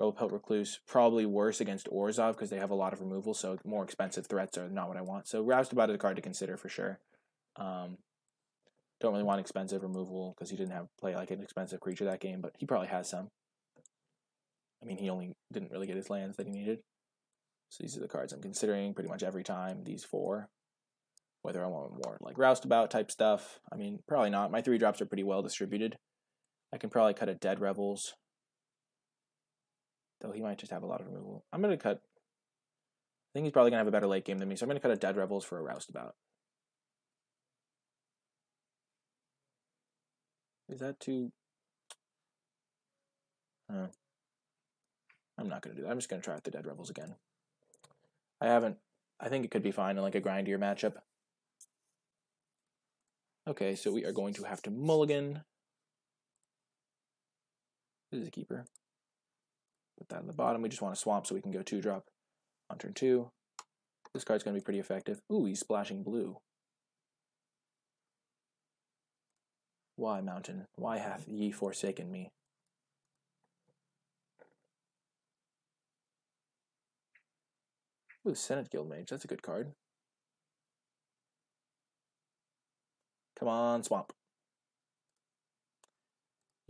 Rubblebelt Recluse, probably worse against Orzhov because they have a lot of removal, so more expensive threats are not what I want. So Roustabout is a card to consider for sure. Um, don't really want expensive removal because he didn't have play like an expensive creature that game, but he probably has some. I mean, he only didn't really get his lands that he needed. So these are the cards I'm considering pretty much every time, these four. Whether I want more like Roustabout type stuff. I mean, probably not. My three drops are pretty well distributed. I can probably cut a Dead Revels. Though he might just have a lot of removal. I'm going to cut... I think he's probably going to have a better late game than me, so I'm going to cut a Dead Revels for a Roustabout. Is that too... Uh, I'm not going to do that. I'm just going to try out the Dead Revels again. I haven't... I think it could be fine in like a grindier matchup. Okay, so we are going to have to mulligan. This is a keeper. Put that in the bottom. We just want to swamp so we can go two drop on turn two. This card's going to be pretty effective. Ooh, he's splashing blue. Why, mountain? Why hath ye forsaken me? Ooh, Senate Guildmage. That's a good card. Come on, Swamp.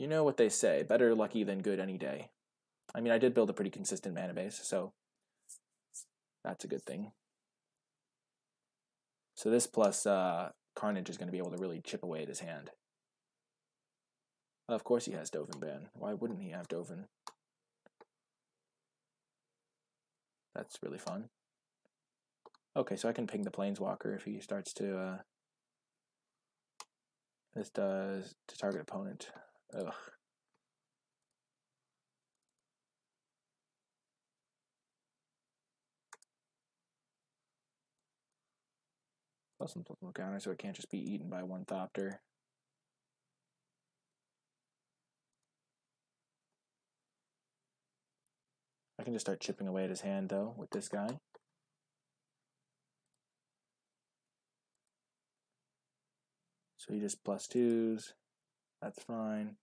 You know what they say, better lucky than good any day. I mean, I did build a pretty consistent mana base, so that's a good thing. So this plus uh, Carnage is going to be able to really chip away at his hand. Of course he has Dovin Baan. Why wouldn't he have Dovin? That's really fun. Okay, so I can ping the Planeswalker if he starts to... Uh, this does to target opponent. Ugh. Plus some counter so it can't just be eaten by one Thopter. I can just start chipping away at his hand though with this guy. So he just plus twos. That's fine.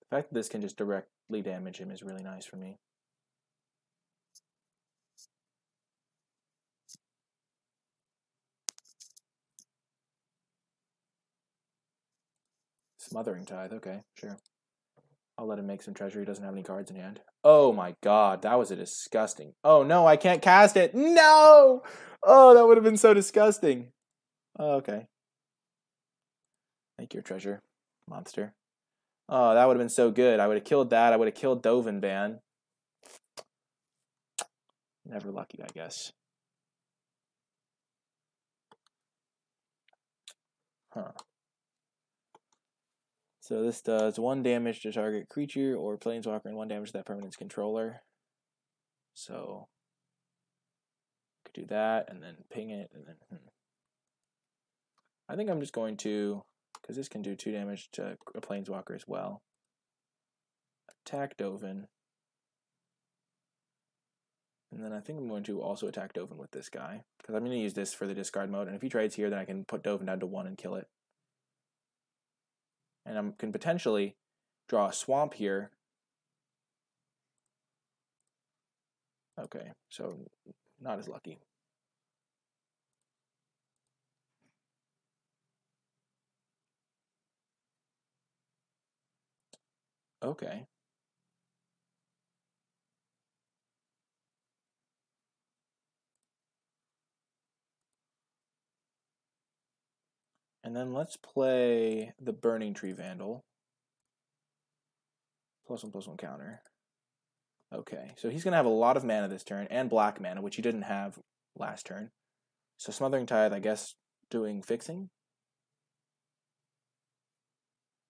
The fact that this can just directly damage him is really nice for me. Smothering Tithe, okay, sure. I'll let him make some treasure. He doesn't have any cards in hand. Oh my god, that was a disgusting. Oh no, I can't cast it. No! Oh, that would have been so disgusting. Oh, okay. Make your treasure, monster. Oh, that would have been so good. I would have killed that. I would have killed Dovin Baan. Never lucky, I guess. Huh. So this does one damage to target creature or planeswalker and one damage to that permanent's controller. So could do that and then ping it and then hmm. I think I'm just going to because this can do two damage to a planeswalker as well. Attack Dovin. And then I think I'm going to also attack Dovin with this guy. Because I'm going to use this for the discard mode. And if he trades here, then I can put Dovin down to one and kill it and I can potentially draw a swamp here. Okay, so not as lucky. Okay. And then let's play the Burning Tree Vandal. Plus one, plus one counter. Okay, so he's going to have a lot of mana this turn, and black mana, which he didn't have last turn. So Smothering Tithe, I guess, doing fixing?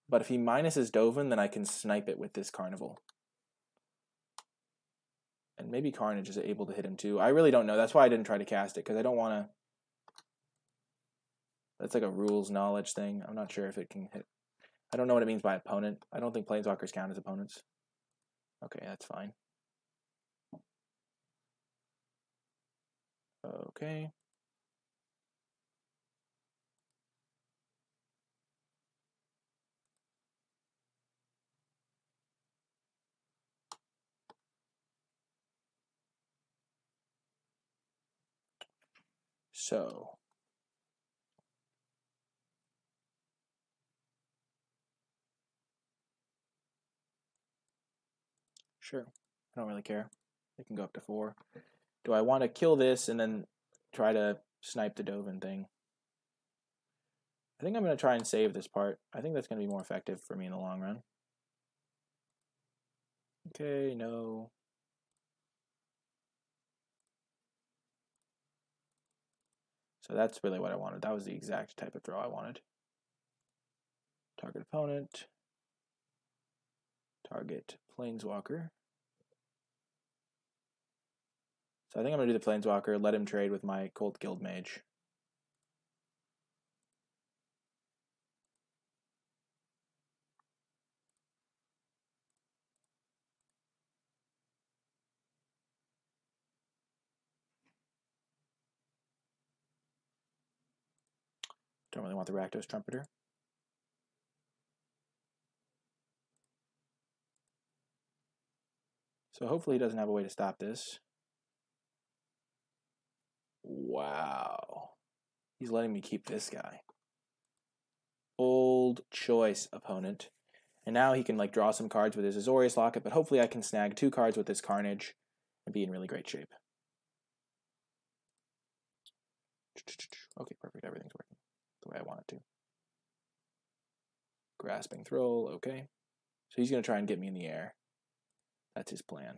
But if he minuses Dovin, then I can snipe it with this Carnival. And maybe Carnage is able to hit him too. I really don't know. That's why I didn't try to cast it, because I don't want to That's like a rules knowledge thing. I'm not sure if it can hit. I don't know what it means by opponent. I don't think planeswalkers count as opponents. Okay, that's fine. Okay. So Sure. I don't really care. It can go up to four. Do I want to kill this and then try to snipe the Dovin thing? I think I'm going to try and save this part. I think that's going to be more effective for me in the long run. Okay, no. So that's really what I wanted. That was the exact type of throw I wanted. Target opponent. Target Planeswalker. So I think I'm going to do the Planeswalker, let him trade with my Cult Guildmage. Don't really want the Rakdos Trumpeter. So hopefully he doesn't have a way to stop this. Wow. He's letting me keep this guy. Old choice opponent. And now he can like draw some cards with his Azorius Locket, but hopefully I can snag two cards with this Carnage and be in really great shape. Okay, perfect. Everything's working the way I want it to. Grasping Thrall, okay. So he's going to try and get me in the air. That's his plan.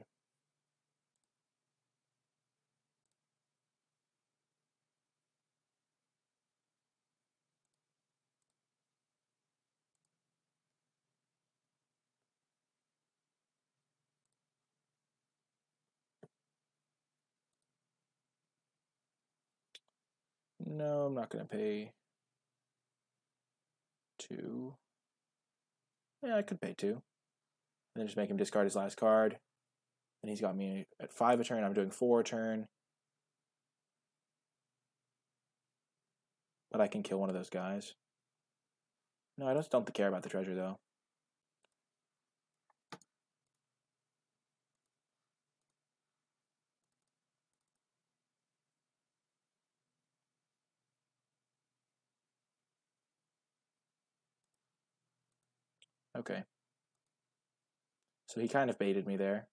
No, I'm not going to pay two. Yeah, I could pay two. And then just make him discard his last card. And he's got me at five a turn. I'm doing four a turn. But I can kill one of those guys. No, I just don't care about the treasure, though. Okay. So he kind of baited me there.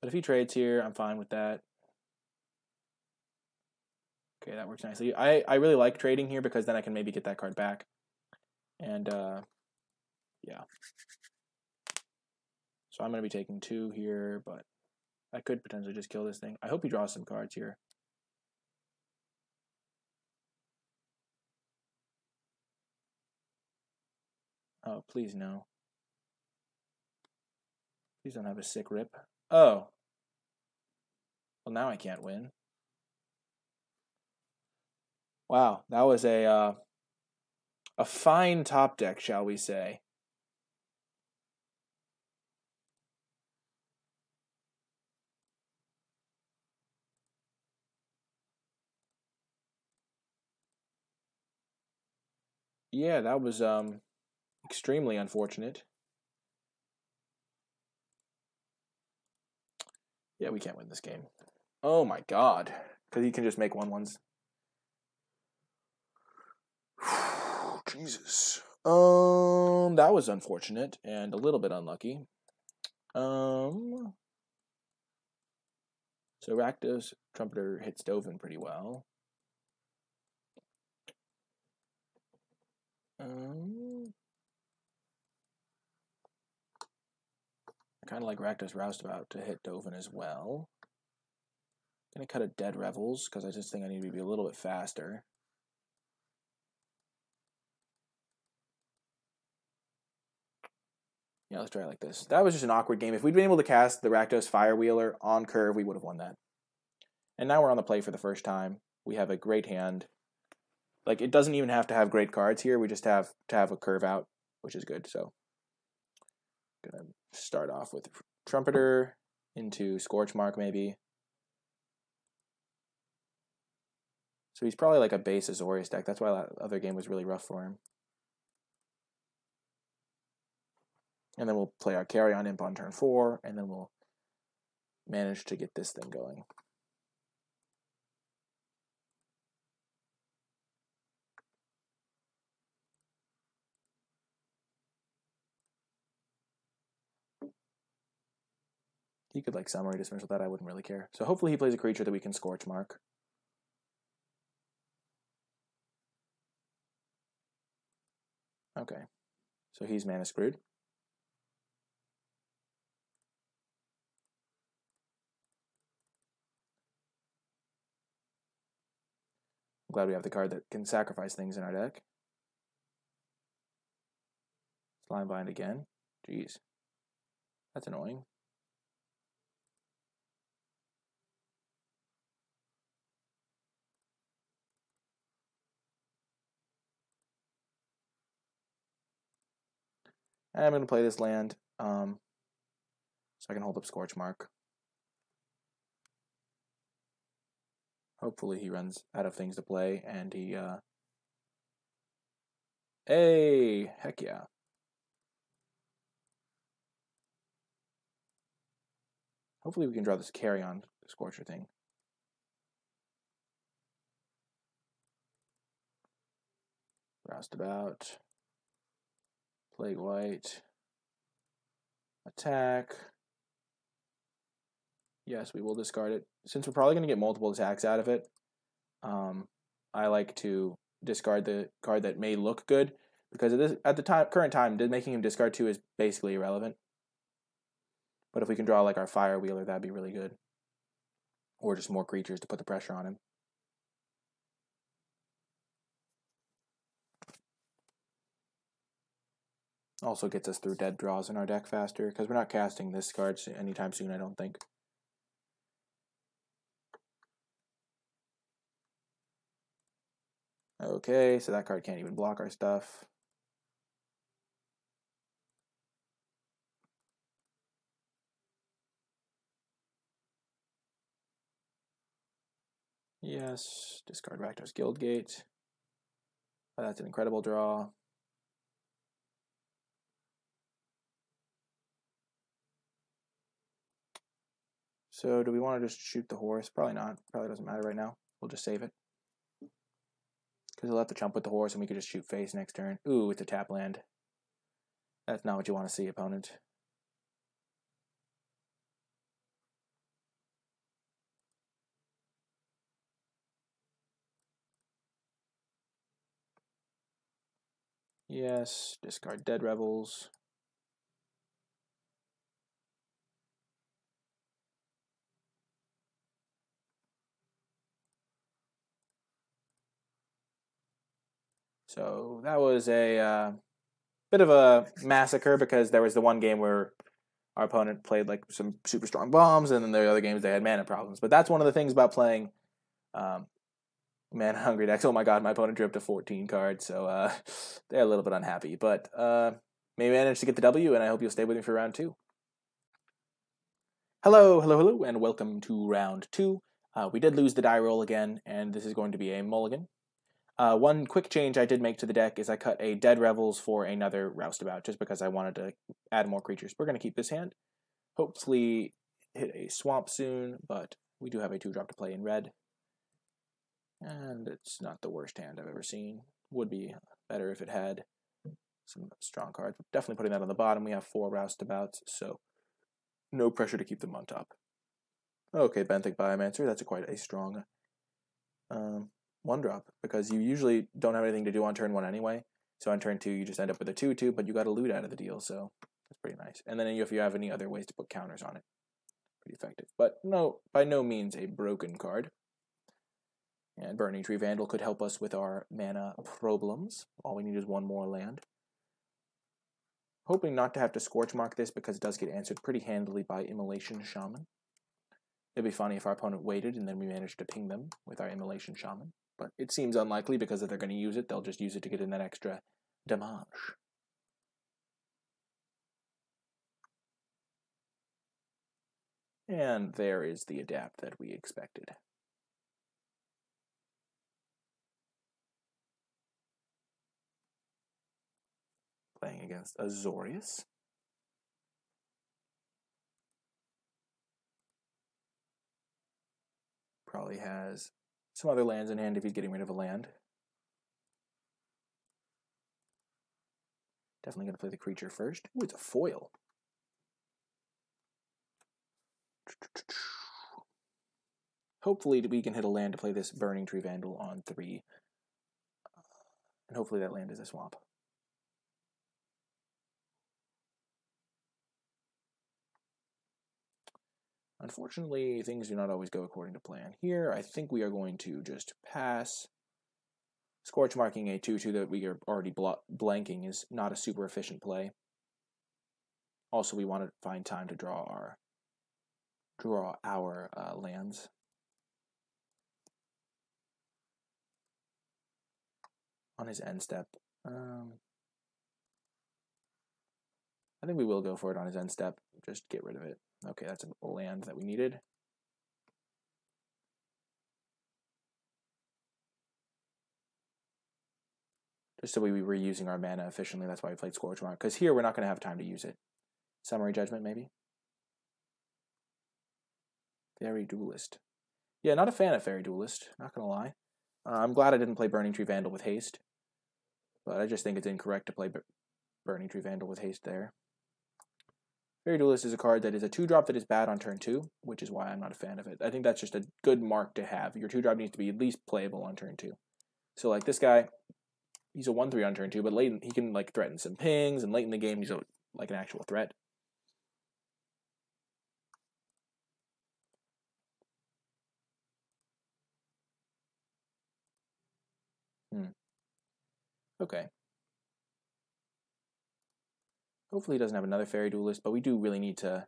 But if he trades here, I'm fine with that. Okay, that works nicely. I, I really like trading here because then I can maybe get that card back. And, uh, yeah. So I'm going to be taking two here, but I could potentially just kill this thing. I hope he draws some cards here. Oh, please no. Please don't have a sick rip. Oh. Well, now I can't win. Wow, that was a uh, a fine top deck, shall we say? Yeah, that was um Extremely unfortunate. Yeah, we can't win this game. Oh my god. Because he can just make one ones. Jesus. Um, that was unfortunate and a little bit unlucky. Um, so Rakdos Trumpeter hits Dovin pretty well. Um, kind of like Rakdos Roustabout to hit Dovin as well. Gonna cut a Dead Revels because I just think I need to be a little bit faster. Yeah, let's try it like this. That was just an awkward game. If we'd been able to cast the Rakdos Firewheeler on curve, we would have won that. And now we're on the play for the first time. We have a great hand. Like it doesn't even have to have great cards here. We just have to have a curve out, which is good. So gonna start off with Trumpeter into Scorchmark maybe. So he's probably like a base Azorius deck. That's why that other game was really rough for him. And then we'll play our Carrion Imp on turn four, and then we'll manage to get this thing going. He could like summary dismissal that, I wouldn't really care. So hopefully he plays a creature that we can scorch mark. Okay. So he's mana screwed. I'm glad we have the card that can sacrifice things in our deck. Slimebind again. Jeez. That's annoying. I'm going to play this land um, so I can hold up Scorchmark. Hopefully he runs out of things to play and he... Uh... Hey! Heck yeah. Hopefully we can draw this Carrion Scorcher thing. Roustabout. Plague Wight. Attack. Yes, we will discard it. Since we're probably going to get multiple attacks out of it, um, I like to discard the card that may look good because at, this, at the time, current time, making him discard two is basically irrelevant. But if we can draw like our Firewheeler, that'd be really good. Or just more creatures to put the pressure on him. Also gets us through dead draws in our deck faster, because we're not casting this card anytime soon, I don't think. Okay, so that card can't even block our stuff. Yes, discard Rakdos Guildgate. Oh, that's an incredible draw. So do we want to just shoot the horse? Probably not. Probably doesn't matter right now. We'll just save it. Because he'll have to jump with the horse and we could just shoot face next turn. Ooh, it's a tap land. That's not what you want to see, opponent. Yes, discard Dead Revels. So that was a uh, bit of a massacre because there was the one game where our opponent played like some super strong bombs, and then the other games they had mana problems. But that's one of the things about playing um, mana hungry decks. Oh my god, my opponent up to 14 cards, so uh, they're a little bit unhappy. But uh, may manage to get the W, and I hope you'll stay with me for round two. Hello, hello, hello, and welcome to round two. Uh, we did lose the die roll again, and this is going to be a mulligan. Uh, one quick change I did make to the deck is I cut a Dead Revels for another Roustabout, just because I wanted to add more creatures. We're going to keep this hand. Hopefully hit a Swamp soon, but we do have a 2-drop to play in red. And it's not the worst hand I've ever seen. Would be better if it had some strong cards. Definitely putting that on the bottom. We have four Roustabouts, so no pressure to keep them on top. Okay, Benthic Biomancer, that's a quite a strong um, one drop because you usually don't have anything to do on turn one anyway. So on turn two, you just end up with a 2 2, but you got a loot out of the deal, so that's pretty nice. And then if you have any other ways to put counters on it, pretty effective. But no, by no means a broken card. And Burning Tree Vandal could help us with our mana problems. All we need is one more land. Hoping not to have to Scorch Mark this because it does get answered pretty handily by Immolation Shaman. It'd be funny if our opponent waited and then we managed to ping them with our Immolation Shaman. But it seems unlikely because if they're going to use it, they'll just use it to get in that extra damage. And there is the adapt that we expected. Playing against Azorius. Probably has some other lands in hand if he's getting rid of a land. Definitely going to play the creature first. Ooh, it's a foil. Hopefully we can hit a land to play this Burning Tree Vandal on three. And hopefully that land is a swamp. Unfortunately, things do not always go according to plan. Here, I think we are going to just pass. Scorch marking a 2-2 that we are already bl blanking is not a super efficient play. Also, we want to find time to draw our draw our uh, lands. On his end step. Um, I think we will go for it on his end step. Just get rid of it. Okay, that's a land that we needed. Just so we were using our mana efficiently, that's why we played Scorch Mark. Because here we're not going to have time to use it. Summary Judgment, maybe? Faerie Duelist. Yeah, not a fan of Faerie Duelist, not going to lie. Uh, I'm glad I didn't play Burning Tree Vandal with haste. But I just think it's incorrect to play Burning Tree Vandal with haste there. Faerie Duelist is a card that is a 2-drop that is bad on turn 2, which is why I'm not a fan of it. I think that's just a good mark to have. Your 2-drop needs to be at least playable on turn 2. So like this guy, he's a 1-3 on turn 2, but late in, he can like threaten some pings, and late in the game he's a, like an actual threat. Hmm. Okay. Hopefully he doesn't have another Faerie Duelist, but we do really need to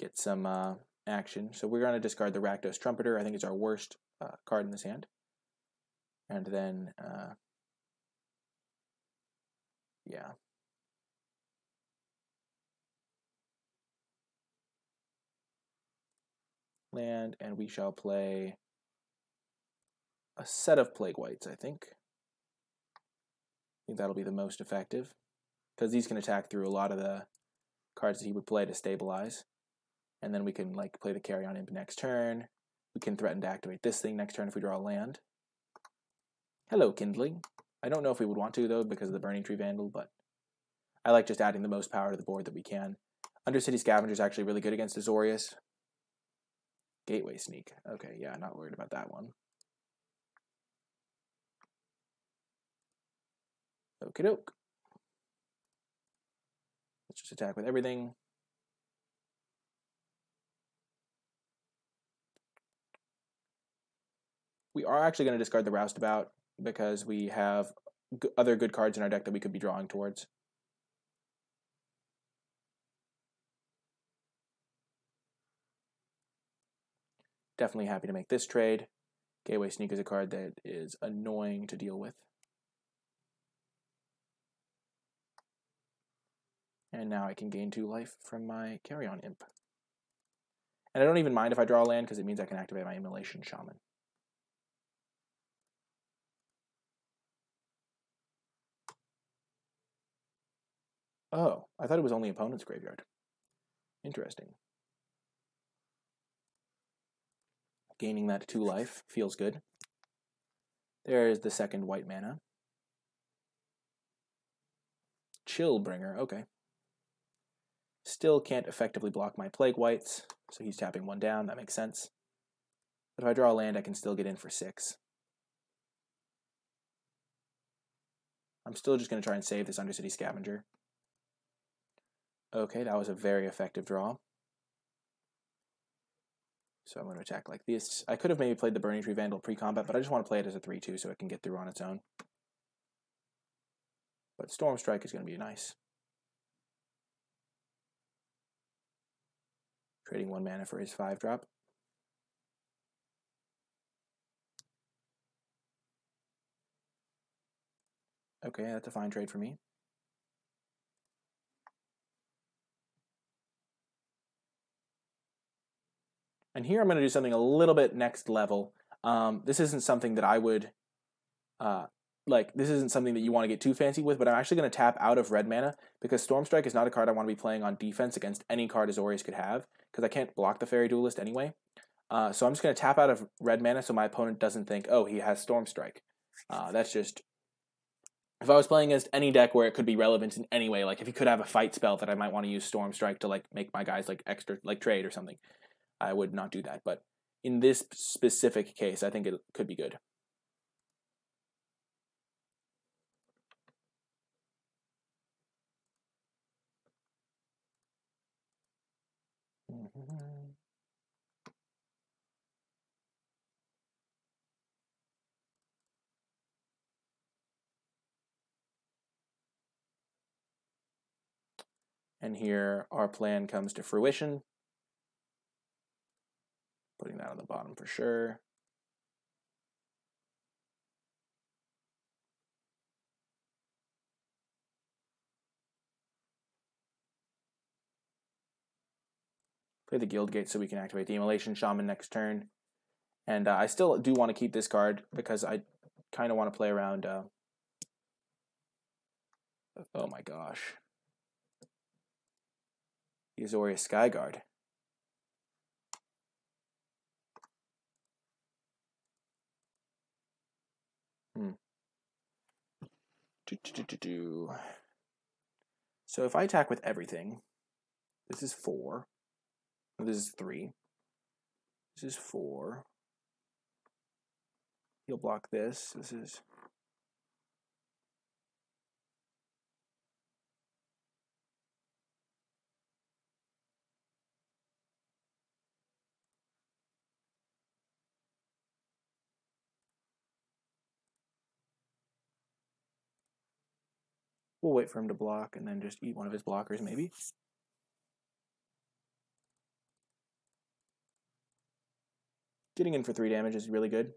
get some uh, action. So we're going to discard the Rakdos Trumpeter. I think it's our worst uh, card in this hand. And then, uh, yeah. Land, and we shall play a set of Plague Wights, I think. I think that'll be the most effective because these can attack through a lot of the cards that he would play to stabilize. And then we can like play the Carrion Imp next turn. We can threaten to activate this thing next turn if we draw a land. Hello, Kindling. I don't know if we would want to though because of the Burning Tree Vandal, but I like just adding the most power to the board that we can. Undercity Scavenger is actually really good against Azorius. Gateway Sneak. Okay, yeah, not worried about that one. Okie doke. Let's just attack with everything. We are actually going to discard the Roustabout because we have other good cards in our deck that we could be drawing towards. Definitely happy to make this trade. Gateway Sneak is a card that is annoying to deal with. And now I can gain two life from my Carrion Imp. And I don't even mind if I draw a land because it means I can activate my Immolation Shaman. Oh, I thought it was only opponent's graveyard. Interesting. Gaining that two life feels good. There is the second white mana. Chillbringer, okay. Still can't effectively block my Plague Wights, so he's tapping one down, that makes sense. But if I draw a land, I can still get in for six. I'm still just going to try and save this Undercity Scavenger. Okay, that was a very effective draw. So I'm going to attack like this. I could have maybe played the Burning Tree Vandal pre-combat, but I just want to play it as a 3-2 so it can get through on its own. But Storm Strike is going to be nice. Trading one mana for his five drop. Okay, that's a fine trade for me. And here I'm going to do something a little bit next level. Um, this isn't something that I would uh, like, this isn't something that you want to get too fancy with, but I'm actually going to tap out of red mana because Stormstrike is not a card I want to be playing on defense against any card Azorius could have because I can't block the Faerie Duelist anyway. Uh, so I'm just going to tap out of red mana so my opponent doesn't think, oh, he has Stormstrike. Uh, that's just if I was playing against any deck where it could be relevant in any way, like if he could have a fight spell that I might want to use Stormstrike to like make my guys like extra like trade or something, I would not do that. But in this specific case, I think it could be good. Mm-hmm. And here our plan comes to fruition. Putting that on the bottom for sure. Play the Guild Gate so we can activate the Immolation Shaman next turn. And uh, I still do want to keep this card because I kind of want to play around. Uh... Oh my gosh. The Azorius Skyguard. Hmm. Do, do, do, So if I attack with everything, this is four. This is three. This is four. He'll block this. This is We'll wait for him to block and then just eat one of his blockers, maybe. Getting in for three damage is really good.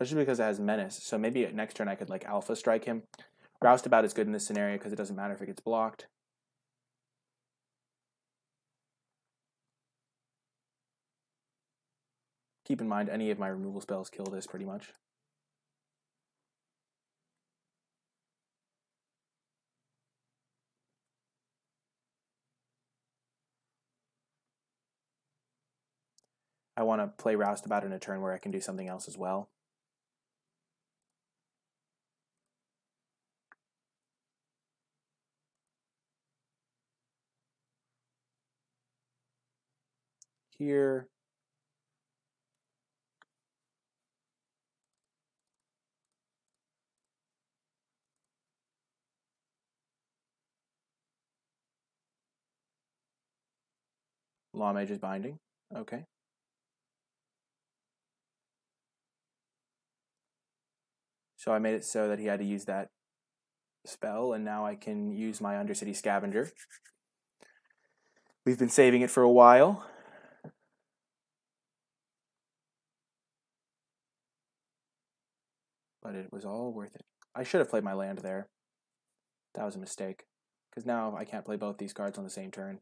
Especially because it has Menace. So maybe next turn I could like Alpha Strike him. Roustabout is good in this scenario because it doesn't matter if it gets blocked. Keep in mind any of my removal spells kill this pretty much. I want to play Roustabout in a turn where I can do something else as well. Here. Lawmage's Binding. Okay. So I made it so that he had to use that spell, and now I can use my Undercity Scavenger. We've been saving it for a while. But it was all worth it. I should have played my land there. That was a mistake. Because now I can't play both these cards on the same turn.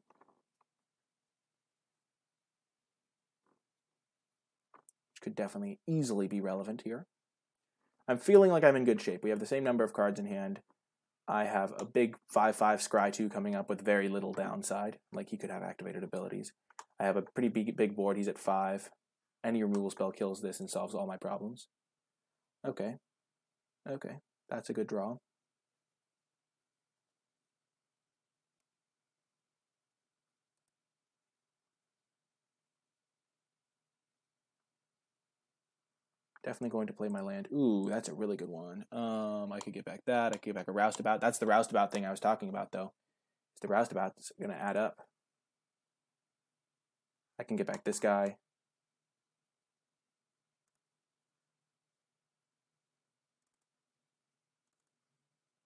Which could definitely easily be relevant here. I'm feeling like I'm in good shape. We have the same number of cards in hand. I have a big 5 5 Scry 2 coming up with very little downside. Like he could have activated abilities. I have a pretty big, big board. He's at 5. Any removal spell kills this and solves all my problems. Okay. Okay. That's a good draw. Definitely going to play my land. Ooh, that's a really good one. Um, I could get back that. I could get back a roustabout. That's the roustabout thing I was talking about, though. It's the roustabout that's going to add up. I can get back this guy.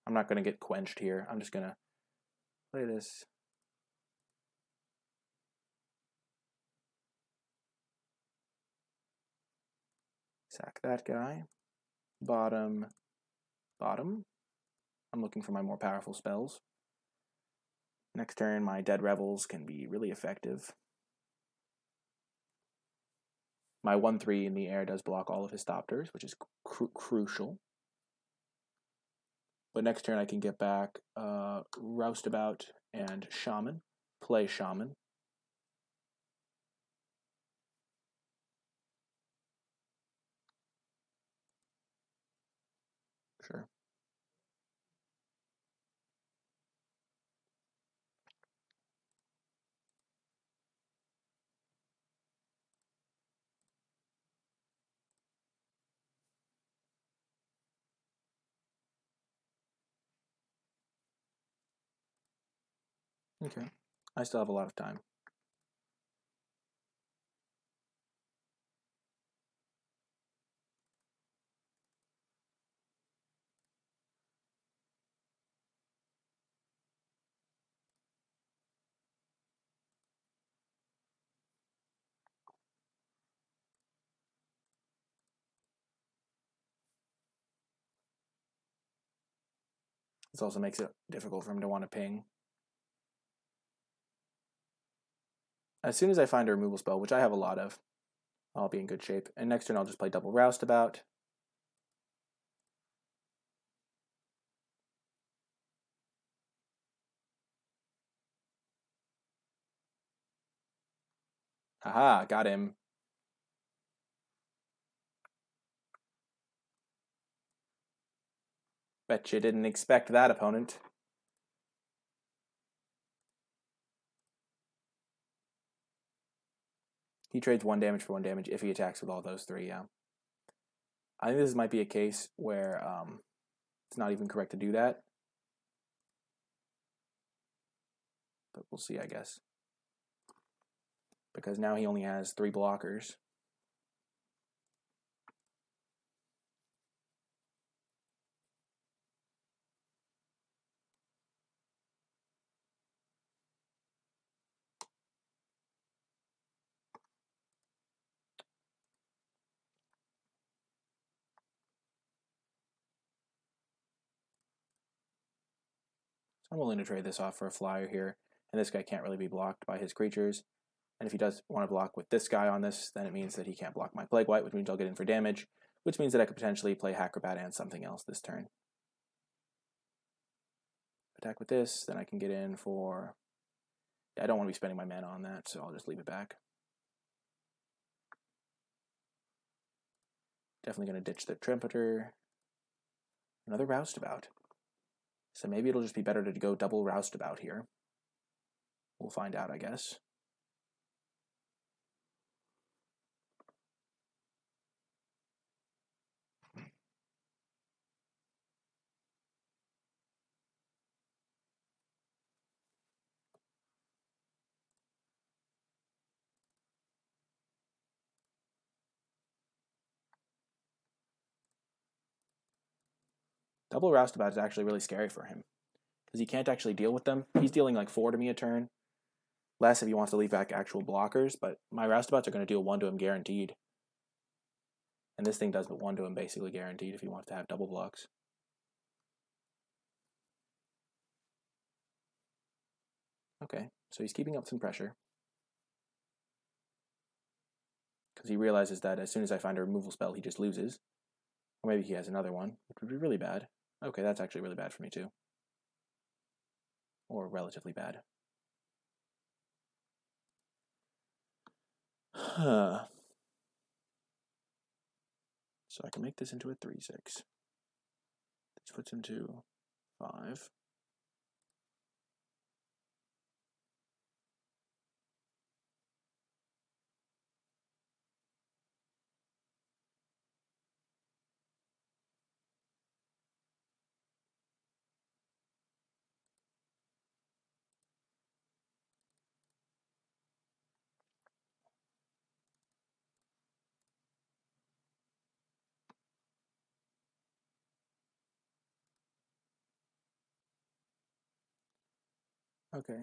I'm not going to get quenched here. I'm just going to play this. Sack that guy. bottom, bottom. I'm looking for my more powerful spells. Next turn, my Dead Revels can be really effective. My 1-3 in the air does block all of his Thopters, which is cru crucial. But next turn I can get back uh, Roustabout and Shaman. Play Shaman. Sure. Okay. I still have a lot of time. This also makes it difficult for him to want to ping. As soon as I find a removal spell, which I have a lot of, I'll be in good shape. And next turn I'll just play double Roustabout. Aha, got him. Bet you didn't expect that, opponent. He trades one damage for one damage if he attacks with all those three, yeah. I think this might be a case where um, it's not even correct to do that. But we'll see, I guess. Because now he only has three blockers. I'm willing to trade this off for a flyer here. And this guy can't really be blocked by his creatures. And if he does want to block with this guy on this, then it means that he can't block my Plague Wight, which means I'll get in for damage, which means that I could potentially play Hackrobat and something else this turn. Attack with this, then I can get in for... I don't want to be spending my mana on that, so I'll just leave it back. Definitely going to ditch the Trumpeter. Another Roustabout. So maybe it'll just be better to go double Roustabout here. We'll find out, I guess. Double Roustabout is actually really scary for him because he can't actually deal with them. He's dealing like four to me a turn. Less if he wants to leave back actual blockers, but my Roustabouts are going to deal one to him guaranteed. And this thing does but one to him basically guaranteed if he wants to have double blocks. Okay, so he's keeping up some pressure. Because he realizes that as soon as I find a removal spell, he just loses. Or maybe he has another one, which would be really bad. Okay, that's actually really bad for me too. Or relatively bad. Huh. So I can make this into a 3-6. This puts into 5. Okay.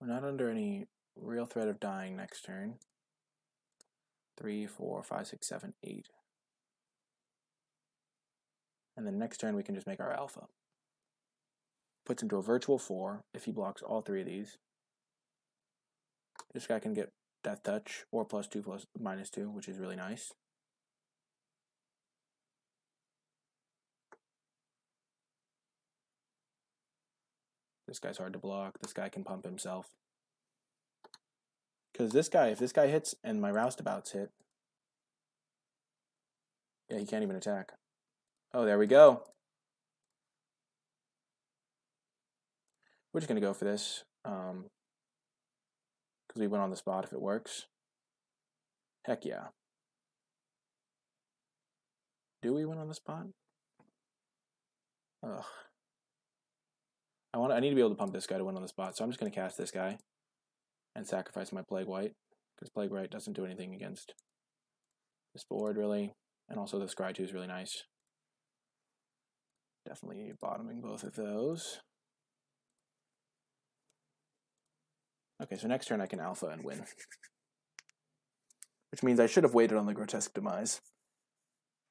We're not under any real threat of dying next turn. three, four, five, six, seven, eight. And then next turn we can just make our alpha. Puts into a virtual four if he blocks all three of these. This guy can get death touch or plus two plus minus two, which is really nice. This guy's hard to block. This guy can pump himself. Because this guy, if this guy hits and my roustabouts hit, yeah, he can't even attack. Oh, there we go. We're just going to go for this. Um, because we went on the spot if it works. Heck yeah. Do we win on the spot? Ugh. I want. I need to be able to pump this guy to win on the spot, so I'm just going to cast this guy and sacrifice my Plague Wight because Plague Wight doesn't do anything against this board really, and also the Scry 2 is really nice. Definitely bottoming both of those. Okay, so next turn I can alpha and win. Which means I should have waited on the Grotesque Demise.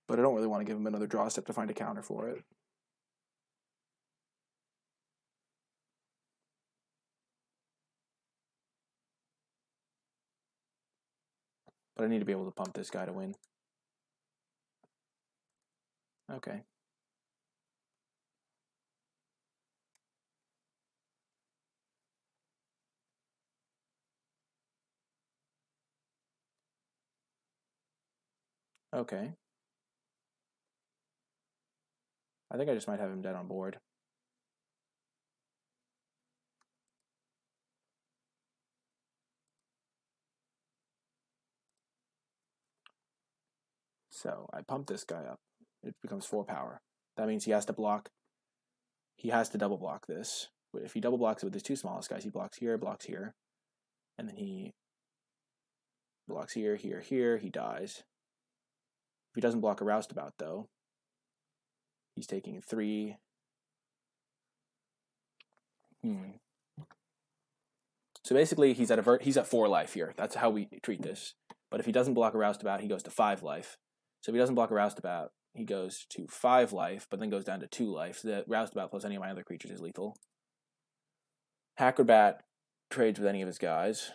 But I don't really want to give him another draw step to find a counter for it. But I need to be able to pump this guy to win. Okay. Okay. I think I just might have him dead on board. So I pump this guy up. It becomes four power. That means he has to block. He has to double block this. If he double blocks it with his two smallest guys, he blocks here, blocks here, and then he blocks here, here, here. He dies. If he doesn't block a roustabout, though, he's taking three. Hmm. So basically, he's at a he's at four life here. That's how we treat this. But if he doesn't block a roustabout, he goes to five life. So if he doesn't block a roustabout, he goes to five life, but then goes down to two life. So the roustabout plus any of my other creatures is lethal. Hackrobat trades with any of his guys.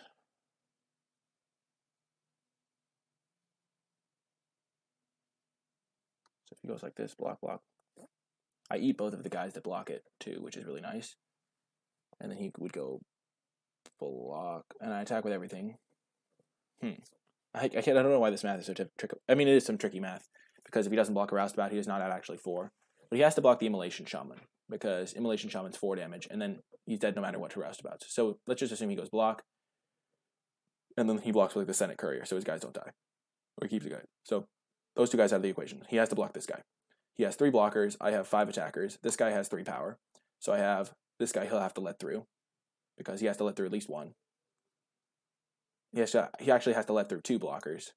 So if he goes like this, block, block. I eat both of the guys that block it too, which is really nice. And then he would go block, and I attack with everything. Hmm. I, I can't. I don't know why this math is so tricky. I mean, it is some tricky math because if he doesn't block a roustabout, he is not at actually four. But he has to block the immolation shaman because immolation shaman's four damage, and then he's dead no matter what to roustabouts. So let's just assume he goes block, and then he blocks with like the Senate courier, so his guys don't die, or he keeps the guy. So those two guys out of the equation. He has to block this guy. He has three blockers. I have five attackers. This guy has three power. So I have this guy. He'll have to let through because he has to let through at least one. He has to, he actually has to let through two blockers.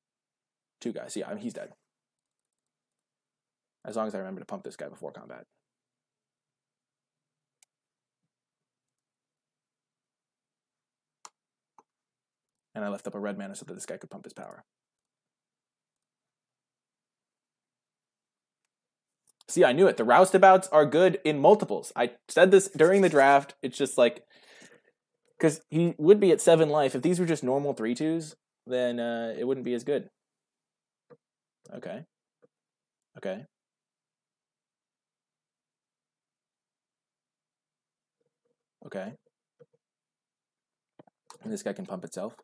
Two guys. Yeah, I mean, he's dead. As long as I remember to pump this guy before combat. And I left up a red mana so that this guy could pump his power. See, I knew it. The roustabouts are good in multiples. I said this during the draft. It's just like because he would be at seven life. If these were just normal three twos, then uh, it wouldn't be as good. Okay. Okay. Okay. And this guy can pump itself.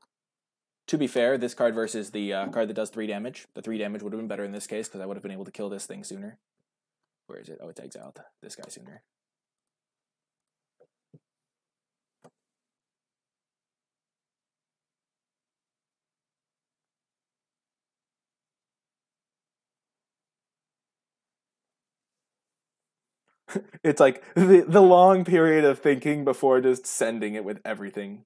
To be fair, this card versus the uh, card that does three damage, the three damage would have been better in this case because I would have been able to kill this thing sooner. Where is it? Oh, it's exiled. This guy sooner. it's like the, the long period of thinking before just sending it with everything.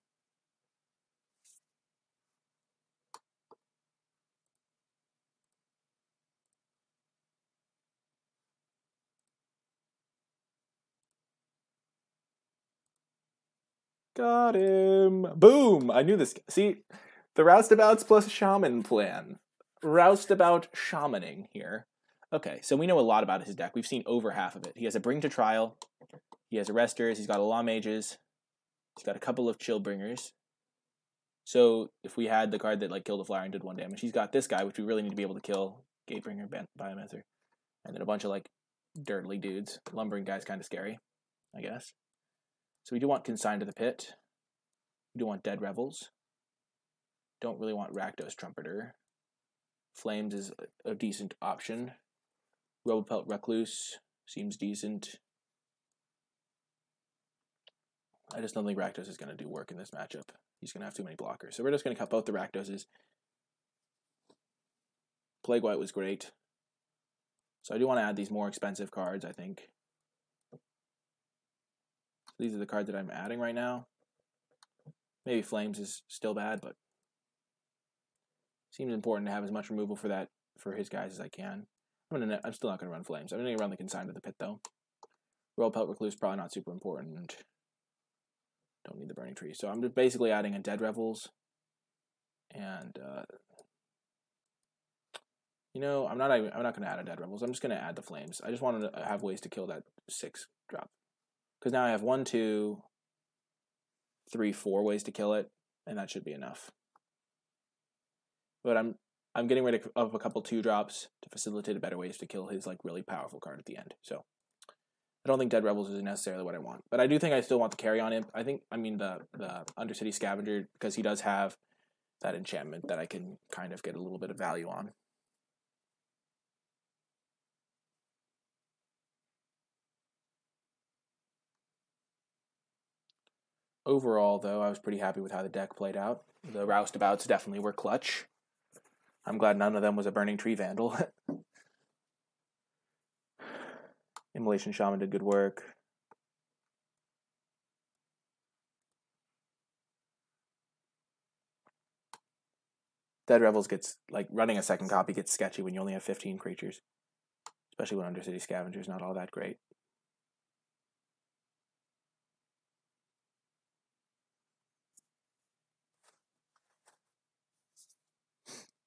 Got him. Boom. I knew this. See, the roustabouts plus shaman plan. Roustabout Shamaning here. Okay, so we know a lot about his deck. We've seen over half of it. He has a Bring to Trial. He has Arresters. He's got a Law Mages. He's got a couple of Chillbringers. So if we had the card that like killed a flyer and did one damage, he's got this guy, which we really need to be able to kill. Gatebringer, Biomancer. And then a bunch of like dirtly dudes. Lumbering guy's kind of scary, I guess. So we do want Consigned to the Pit. We do want Dead Revels. Don't really want Rakdos Trumpeter. Flames is a decent option. Rubblebelt Recluse seems decent. I just don't think Rakdos is going to do work in this matchup. He's going to have too many blockers. So we're just going to cut both the Rakdoses. Plague Wight was great. So I do want to add these more expensive cards, I think. These are the cards that I'm adding right now. Maybe Flames is still bad, but seems important to have as much removal for that for his guys as I can. I'm gonna. I'm still not gonna run Flames. I'm gonna run the Consign to the Pit though. Rubblebelt Recluse probably not super important. Don't need the Burning Tree, so I'm just basically adding a Dead Revels, and uh, you know I'm not. I'm not gonna add a Dead Revels. I'm just gonna add the Flames. I just wanted to have ways to kill that six drop, because now I have one, two, three, four ways to kill it, and that should be enough. But I'm I'm getting rid of a couple two drops to facilitate a better ways to kill his like really powerful card at the end. So I don't think Dead Revels is necessarily what I want, but I do think I still want the Carrion Imp. I think I mean the the Undercity Scavenger because he does have that enchantment that I can kind of get a little bit of value on. Overall, though, I was pretty happy with how the deck played out. The roustabouts definitely were clutch. I'm glad none of them was a Burning Tree Vandal. Immolation Shaman did good work. Dead Revels gets, like, running a second copy gets sketchy when you only have 15 creatures. Especially when Undercity Scavenger's not all that great.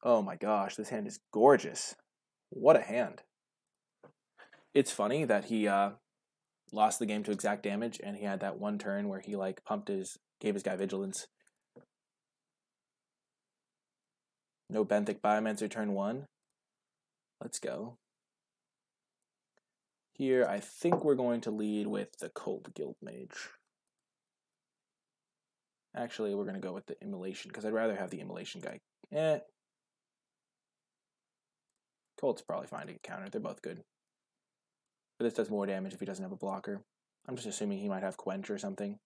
Oh my gosh, this hand is gorgeous. What a hand. It's funny that he uh, lost the game to exact damage and he had that one turn where he like pumped his gave his guy vigilance. No Benthic Biomancer turn one. Let's go. Here, I think we're going to lead with the Cult Guildmage. Actually, we're going to go with the Immolation, because I'd rather have the Immolation guy. Eh, Cult's probably fine to get countered. They're both good. But this does more damage if he doesn't have a blocker. I'm just assuming he might have Quench or something.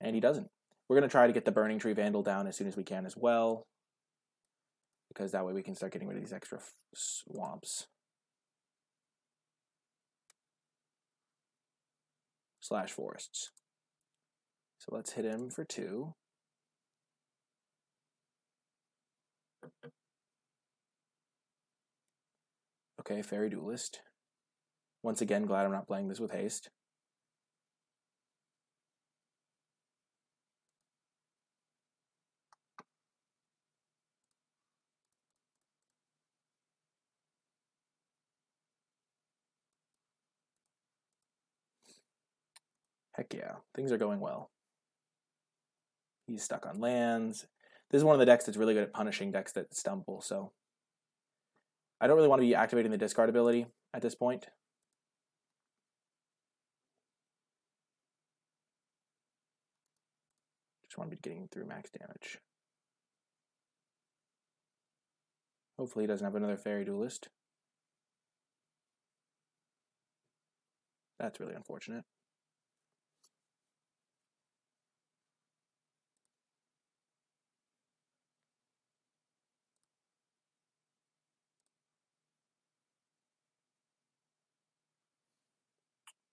And he doesn't. We're going to try to get the Burning Tree Vandal down as soon as we can as well. Because that way we can start getting rid of these extra swamps. Slash forests. So let's hit him for two. Okay, Faerie Duelist. Once again, glad I'm not playing this with haste. Heck yeah, things are going well. He's stuck on lands. This is one of the decks that's really good at punishing decks that stumble, so I don't really want to be activating the discard ability at this point. Just want to be getting through max damage. Hopefully he doesn't have another Faerie Duelist. That's really unfortunate.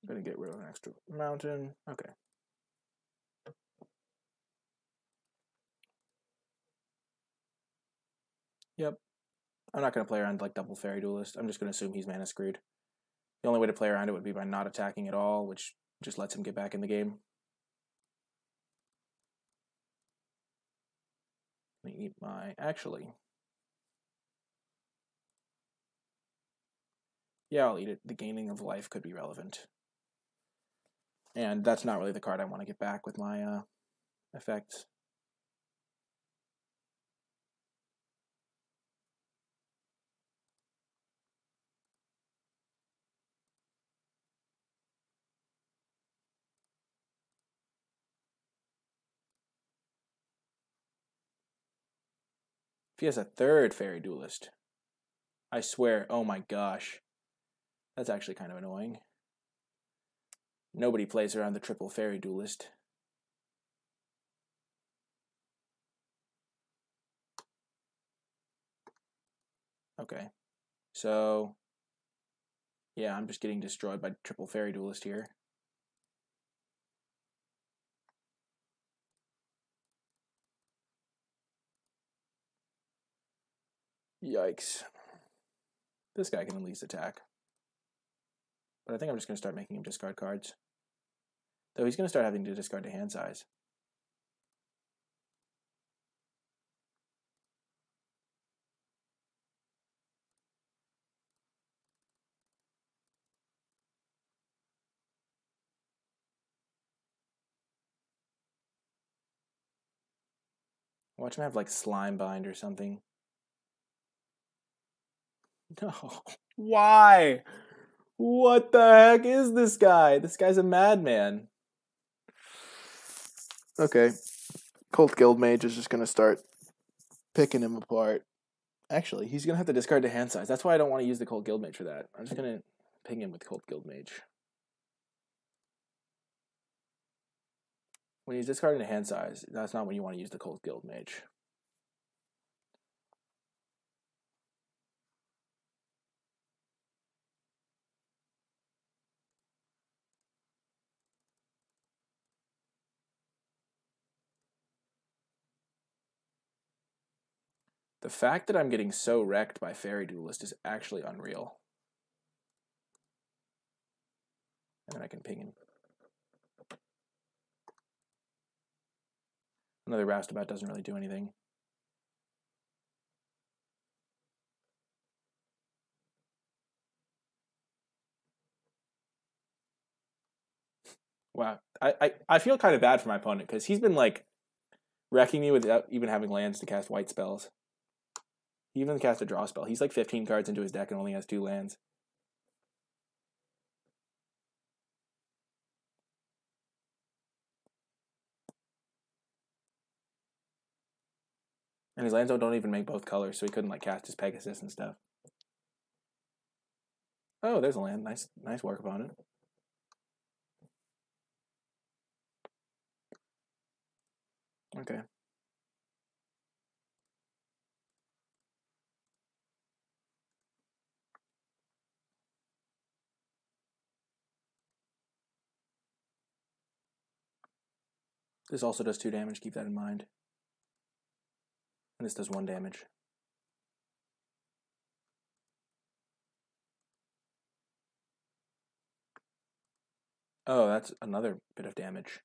I'm to get rid of an extra mountain. Okay. Yep. I'm not to play around like double faerie duelist. I'm just to assume he's mana screwed. The only way to play around it would be by not attacking at all, which just lets him get back in the game. Let me eat my... Actually, Yeah, I'll eat it. The gaining of life could be relevant. And that's not really the card I want to get back with my uh, effects. He has a third faerie duelist, I swear, oh my gosh. That's actually kind of annoying. Nobody plays around the triple faerie duelist. Okay. So, yeah, I'm just getting destroyed by triple faerie duelist here. Yikes. This guy can at least attack. But I think I'm just going to start making him discard cards. Though he's going to start having to discard to hand size. Watch him have like slimebind or something. No. Why? What the heck is this guy? This guy's a madman. Okay. Cult Guildmage is just going to start picking him apart. Actually, he's going to have to discard to hand size. That's why I don't want to use the Cult Guildmage for that. I'm just going to ping him with Cult Guildmage. When he's discarding a hand size, that's not when you want to use the Cult Guildmage. The fact that I'm getting so wrecked by Faerie Duelist is actually unreal. And then I can ping him. Another roustabout doesn't really do anything. Wow, I, I, I feel kind of bad for my opponent because he's been like wrecking me without even having lands to cast white spells. He even cast a draw spell. He's like 15 cards into his deck and only has two lands. And his lands don't even make both colors, so he couldn't like cast his Pegasus and stuff. Oh, there's a land. Nice, nice work upon it. Okay. This also does two damage, keep that in mind. And this does one damage. Oh, that's another bit of damage.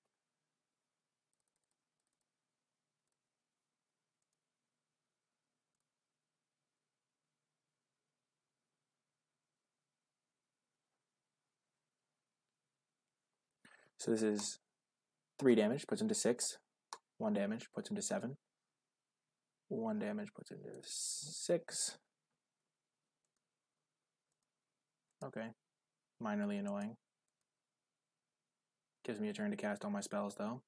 So this is Three damage puts him to six. One damage puts him to seven. One damage puts him to six. Okay. Minorly annoying. Gives me a turn to cast all my spells, though.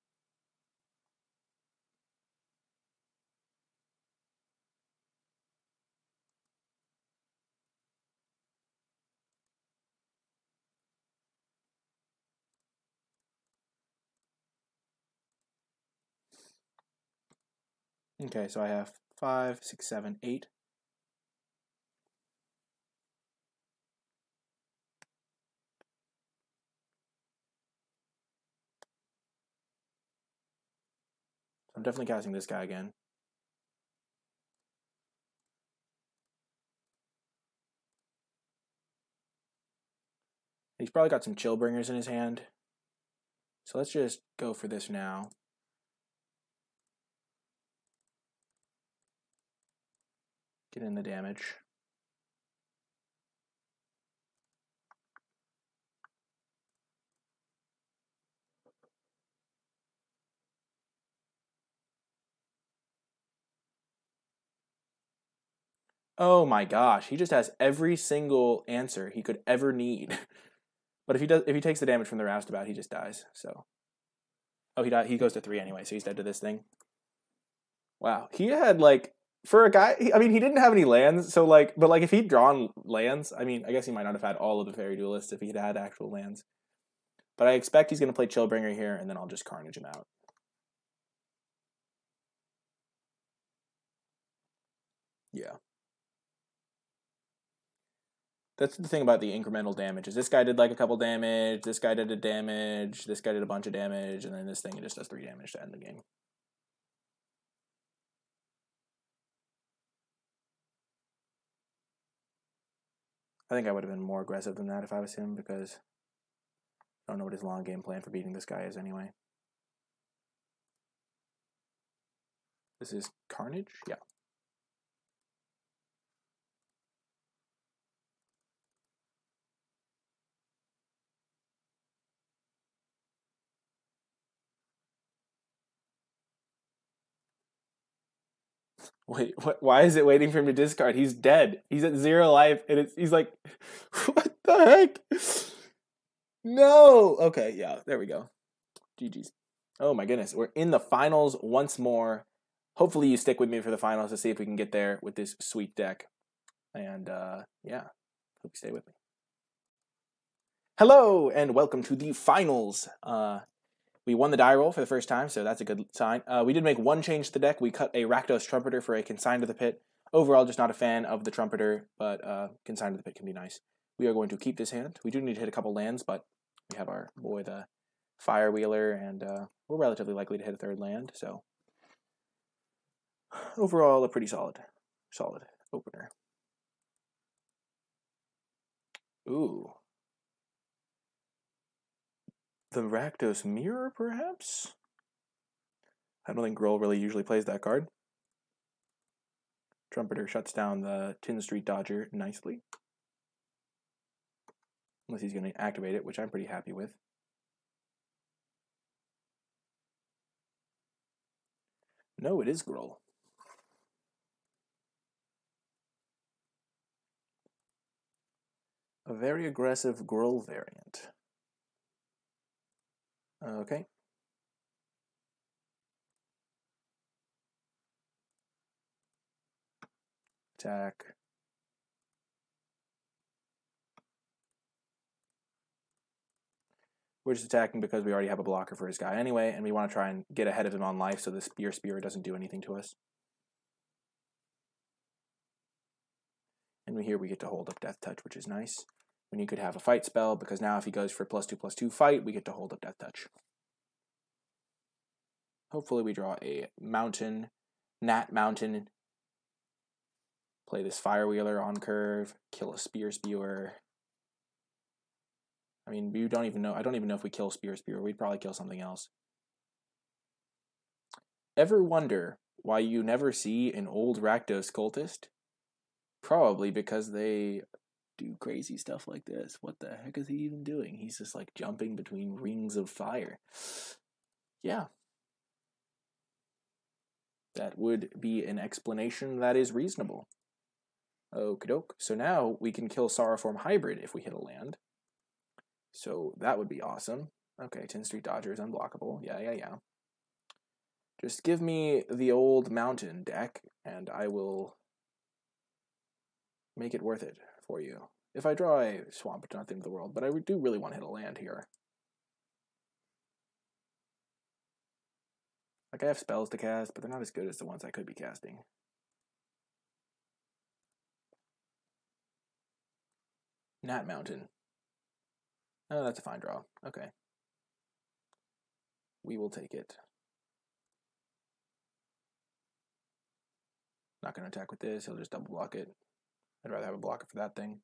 Okay, so I have five, six, seven, eight. I'm definitely casting this guy again. He's probably got some Chillbringers in his hand. So let's just go for this now. Get in the damage. Oh my gosh, he just has every single answer he could ever need. but if he does if he takes the damage from the roustabout, he just dies. So Oh, he died. He goes to 3 anyway, so he's dead to this thing. Wow. He had like for a guy. I mean, he didn't have any lands, so like, but like if he'd drawn lands, I mean, I guess he might not have had all of the faerie duelists if he'd had actual lands. But I expect he's going to play Chillbringer here, and then I'll just carnage him out. Yeah. That's the thing about the incremental damage is this guy did like a couple damage, this guy did a damage, this guy did a bunch of damage, and then this thing just does three damage to end the game. I think I would have been more aggressive than that if I was him because I don't know what his long game plan for beating this guy is anyway. This is Carnage? Yeah. Wait, what, why is it waiting for him to discard? He's dead. He's at zero life, and it's he's like, what the heck? No. Okay, yeah, there we go. GG's. Oh my goodness, we're in the finals once more. Hopefully, you stick with me for the finals to see if we can get there with this sweet deck. And uh, yeah, hope you stay with me. Hello, and welcome to the finals. Uh, we won the die roll for the first time, so that's a good sign. Uh, we did make one change to the deck. We cut a Rakdos Trumpeter for a Consign to the Pit. Overall, just not a fan of the Trumpeter, but uh, Consign to the Pit can be nice. We are going to keep this hand. We do need to hit a couple lands, but we have our boy, the Firewheeler, and uh, we're relatively likely to hit a third land, so overall, a pretty solid, solid opener. Ooh, the Rakdos Mirror, perhaps? I don't think Gruul really usually plays that card. Trumpeter shuts down the Tin Street Dodger nicely. Unless he's going to activate it, which I'm pretty happy with. No, it is Gruul. A very aggressive Gruul variant. Okay. Attack. We're just attacking because we already have a blocker for his guy anyway, and we want to try and get ahead of him on life so the Spear Spewer doesn't do anything to us. And here we get to hold up Death Touch, which is nice when you could have a fight spell, because now if he goes for plus two plus two fight, we get to hold up Death Touch. Hopefully we draw a mountain, Nat Mountain, play this Firewheeler on curve, kill a Spear Spewer. I mean, we don't even know, I don't even know if we kill Spear Spewer, we'd probably kill something else. Ever wonder why you never see an old Rakdos cultist? Probably because they do crazy stuff like this. What the heck is he even doing? He's just like jumping between rings of fire. Yeah. That would be an explanation that is reasonable. Okie doke. So now we can kill Sauroform Hybrid if we hit a land. So that would be awesome. Okay, Tin Street Dodger is unblockable. Yeah, yeah, yeah. Just give me the old mountain deck, and I will make it worth it for you. If I draw a swamp, it's not the end of the world, but I do really want to hit a land here. Like I have spells to cast, but they're not as good as the ones I could be casting. Nat Mountain. Oh, that's a fine draw. Okay. We will take it. Not going to attack with this. He'll just double block it. I'd rather have a blocker for that thing.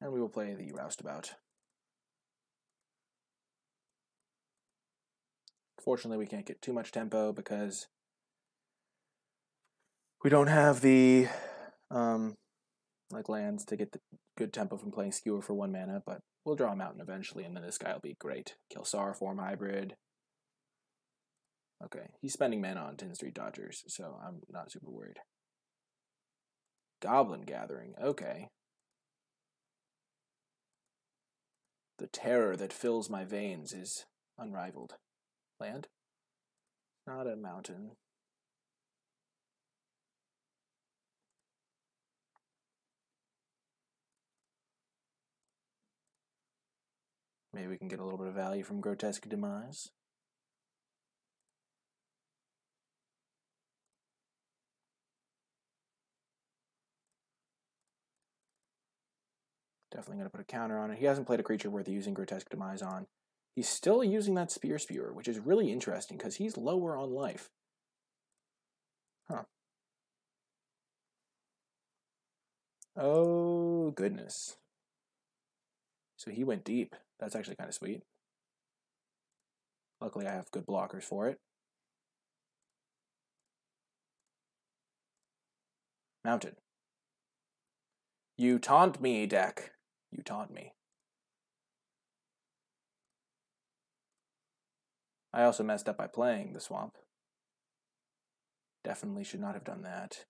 And we will play the roustabout. Fortunately, we can't get too much tempo because we don't have the um, like lands to get the good tempo from playing Skewer for one mana, but we'll draw a mountain eventually, and then this guy will be great. Kill form Hybrid. Okay, he's spending mana on Tin Street Dodgers, so I'm not super worried. Goblin Gathering. Okay. The terror that fills my veins is unrivaled. Land? Not a mountain. Maybe we can get a little bit of value from Grotesque Demise. Definitely going to put a counter on it. He hasn't played a creature worth using Grotesque Demise on. He's still using that Spear Spewer, which is really interesting because he's lower on life. Huh. Oh, goodness. So he went deep. That's actually kind of sweet. Luckily, I have good blockers for it. Mountain. You taunt me, deck. You taught me. I also messed up by playing the swamp. Definitely should not have done that.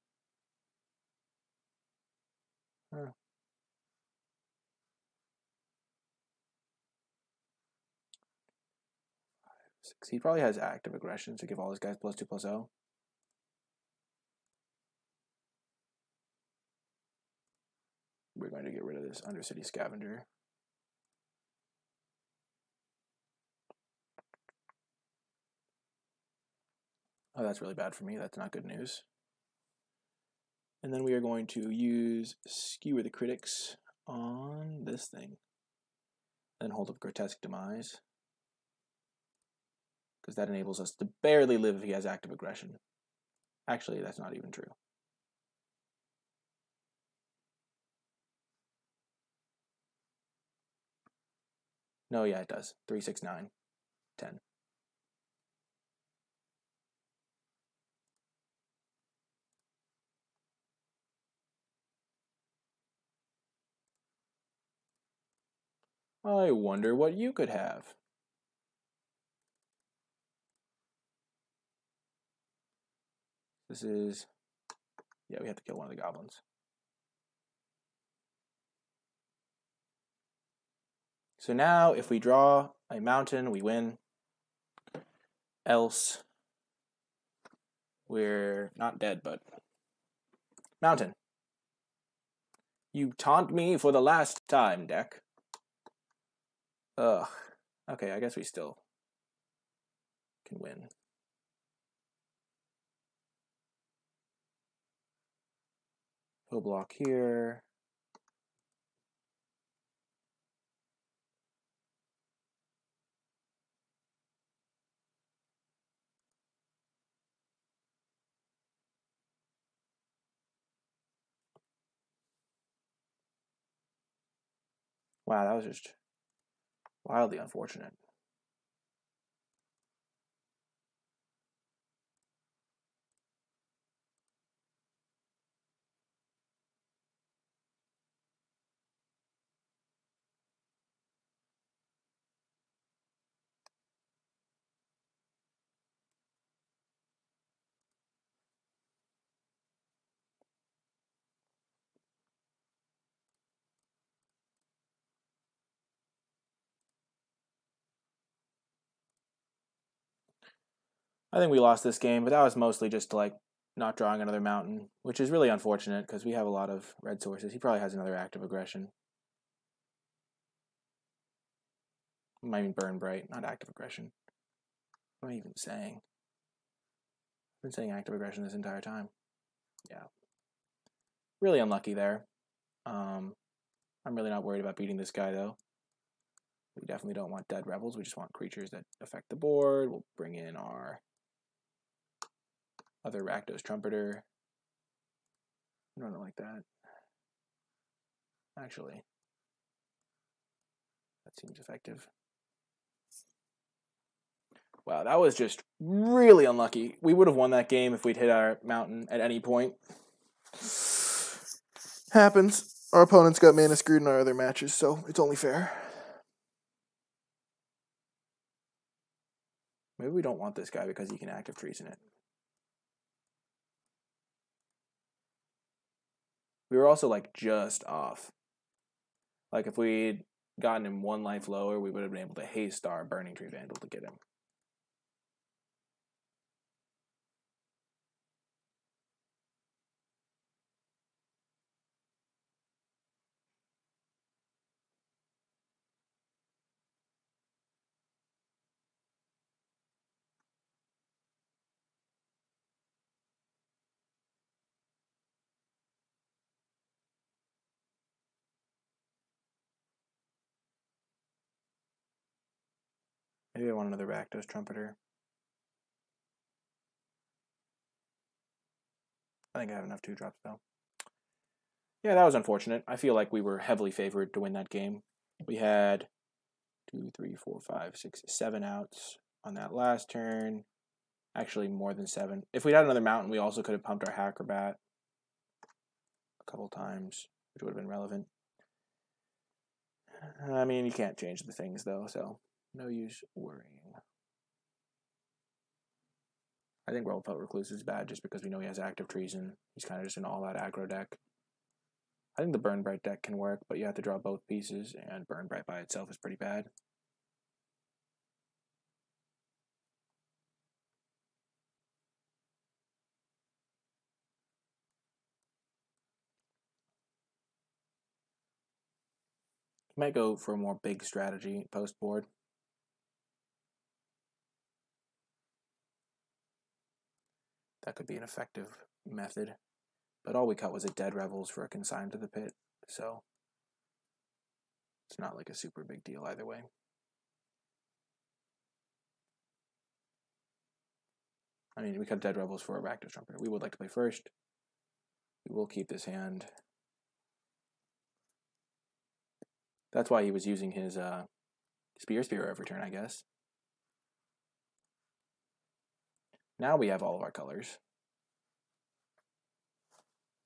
He probably has active aggression so give all his guys plus two plus oh. zero. We're going to get this Undercity Scavenger. Oh, that's really bad for me. That's not good news. And then we are going to use Skewer the Critics on this thing. And hold up Grotesque Demise. Because that enables us to barely live if he has active aggression. Actually, that's not even true. No, yeah, it does. 3, 6, 9, 10. I wonder what you could have. This is, yeah, we have to kill one of the goblins. So now if we draw a mountain, we win. Else, we're not dead, but mountain. You taunt me for the last time, deck. Ugh. Okay, I guess we still can win. He'll block here. Wow, that was just Wildly unfortunate. I think we lost this game, but that was mostly just like not drawing another mountain, which is really unfortunate because we have a lot of red sources. He probably has another active aggression. I mean burn bright, not active aggression. What am I even saying? I've been saying active aggression this entire time. Yeah. Really unlucky there. Um, I'm really not worried about beating this guy though. We definitely don't want dead revels. We just want creatures that affect the board. We'll bring in our other Rakdos Trumpeter. I don't like that. Actually, that seems effective. Wow, that was just really unlucky. We would have won that game if we'd hit our mountain at any point. Happens. Our opponents got mana screwed in our other matches, so it's only fair. Maybe we don't want this guy because he can Act of Treason it. We were also like just off. Like if we'd gotten him one life lower, we would have been able to haste our Burning Tree Vandal to get him. Maybe I want another Rakdos Trumpeter. I think I have enough two drops though. Yeah, that was unfortunate. I feel like we were heavily favored to win that game. We had two, three, four, five, six, seven outs on that last turn. Actually, more than seven. If we had another mountain, we also could have pumped our Hackrobat a couple times, which would have been relevant. I mean, you can't change the things though, so no use worrying. I think Rubblebelt Recluse is bad just because we know he has Act of Treason. He's kind of just an all-out aggro deck. I think the Burn Bright deck can work, but you have to draw both pieces, and Burn Bright by itself is pretty bad. Might go for a more big strategy post board. That could be an effective method. But all we cut was a dead revels for a consign to the pit, so it's not like a super big deal either way. I mean, we cut dead revels for a Rakdos Trumpeter. We would like to play first. We will keep this hand. That's why he was using his uh, Spear Spewer every turn, I guess. Now we have all of our colors.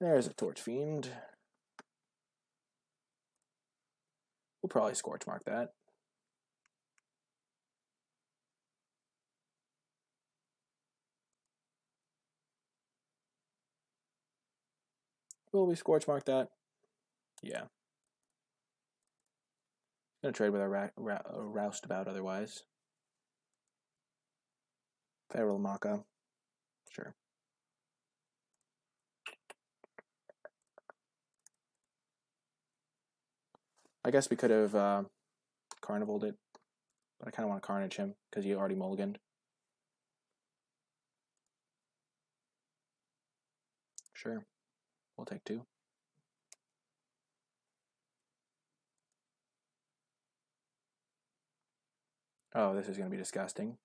There's a Torch Fiend. We'll probably Scorch Mark that. Will we Scorch Mark that? Yeah. Gonna trade with our ra ra uh, roustabout otherwise. Feral Maaka. Sure. I guess we could have uh, carnivaled it, but I kind of want to carnage him because he already mulliganed. Sure, we'll take two. Oh, this is going to be disgusting.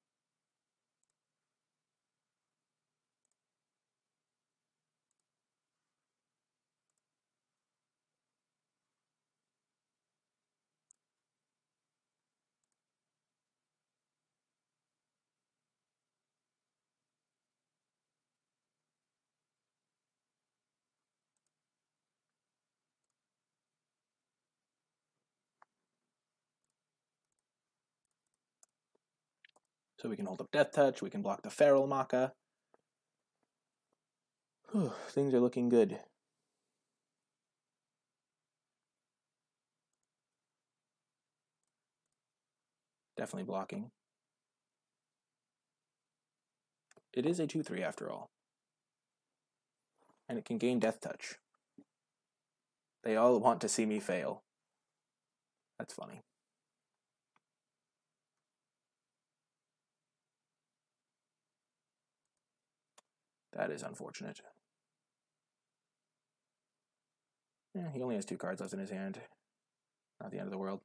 So we can hold up Death Touch, we can block the Feral Maaka. Whew, things are looking good. Definitely blocking. It is a 2-3 after all. And it can gain Death Touch. They all want to see me fail. That's funny. That is unfortunate. He only has two cards left in his hand. Not the end of the world.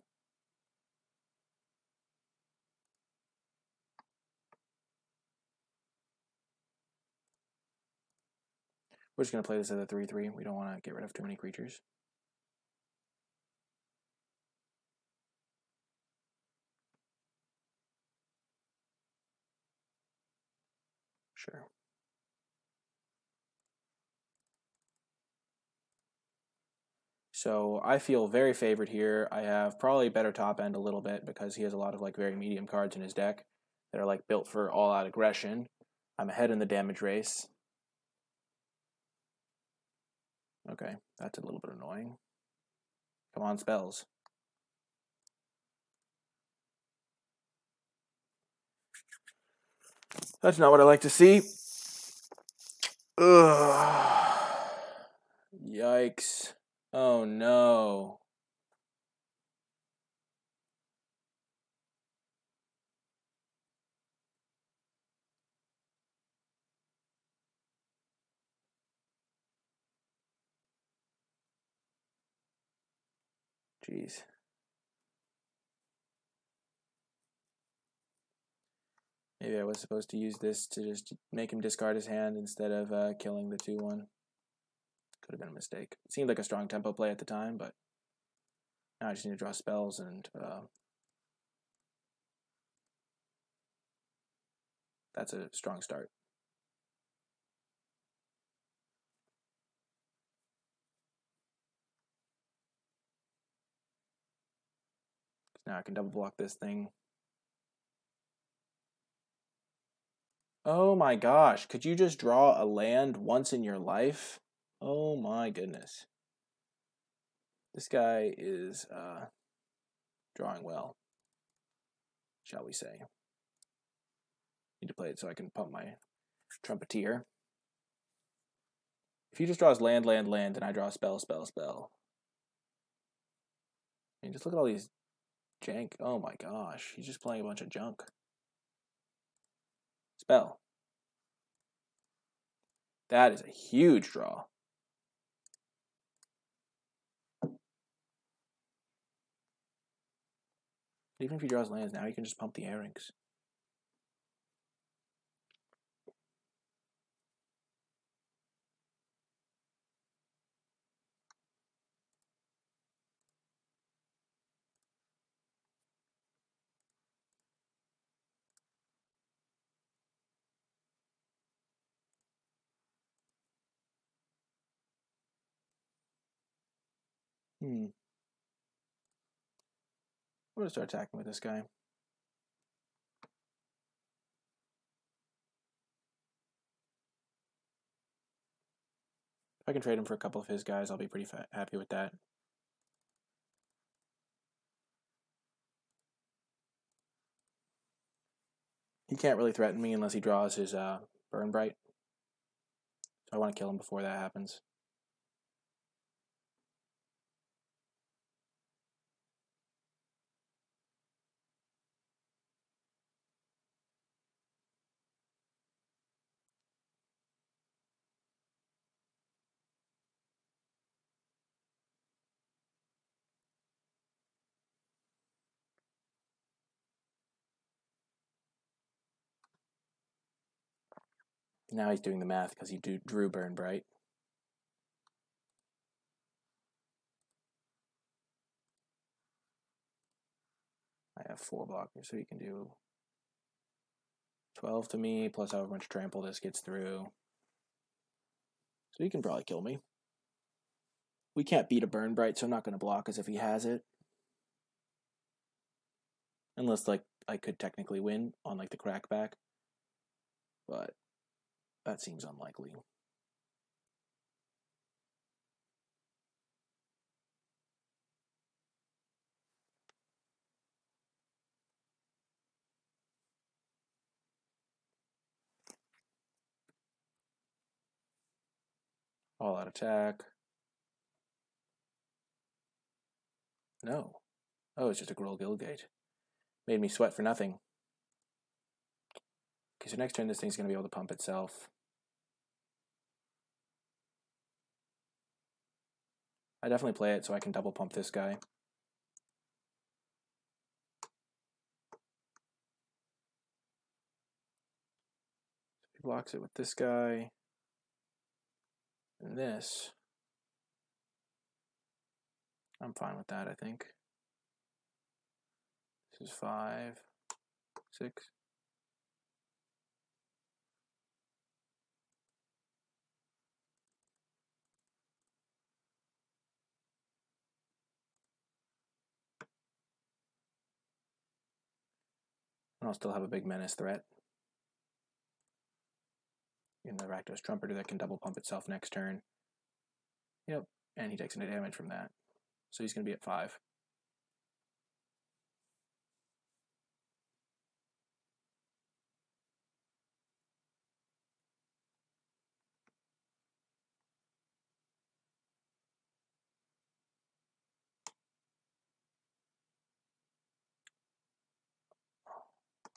We're just going to play this as a 3-3. We don't want to get rid of too many creatures. Sure. So I feel very favored here. I have probably better top end a little bit because he has a lot of like very medium cards in his deck that are like built for all out aggression. I'm ahead in the damage race. Okay, that's a little bit annoying. Come on, spells. That's not what I like to see. Ugh. Yikes. Oh no. Jeez. Maybe I was supposed to use this to just make him discard his hand instead of uh, killing the 2-1. Could have been a mistake. It seemed like a strong tempo play at the time, but now I just need to draw spells and uh, that's a strong start. Now I can double block this thing. Oh my gosh, could you just draw a land once in your life? Oh my goodness. This guy is uh, drawing well, shall we say. Need to play it so I can pump my trumpeter. If he just draws land, land, land, and I draw spell, spell, spell. I mean, just look at all these jank. Oh my gosh, he's just playing a bunch of junk. Spell. That is a huge draw. Even if he draws lands now, he can just pump the airings. Hmm. I'm gonna start attacking with this guy. If I can trade him for a couple of his guys, I'll be pretty happy with that. He can't really threaten me unless he draws his uh, Burn Bright. So I want to kill him before that happens. Now he's doing the math because he do, drew Burn Bright. I have four blockers, so he can do 12 to me, plus however much trample this gets through. So he can probably kill me. We can't beat a Burn Bright, so I'm not going to block as if he has it. Unless, like, I could technically win on, like, the crackback. But that seems unlikely. All out attack. No. Oh, it's just a Gruul Guildgate. Made me sweat for nothing. Okay, so next turn this thing's going to be able to pump itself. I definitely play it so I can double pump this guy. he blocks it with this guy. And this. I'm fine with that, I think. This is five, six. And I'll still have a big menace threat. In the Rakdos Trumpeter that can double pump itself next turn. Yep, and he takes any damage from that. So he's going to be at 5.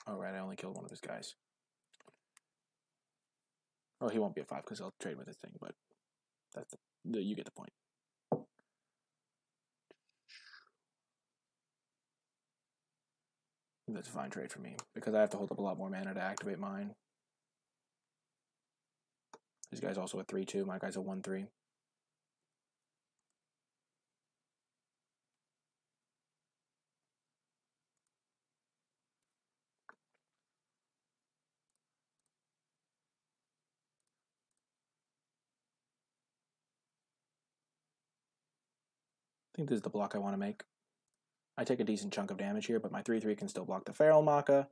Oh, right, I only killed one of his guys. Oh, he won't be a 5 because he'll trade with his thing, but that's the, the, you get the point. That's a fine trade for me because I have to hold up a lot more mana to activate mine. This guy's also a 3 2. My guy's a 1 3. Think this is the block I want to make. I take a decent chunk of damage here, but my 3-3 can still block the Feral Maaka.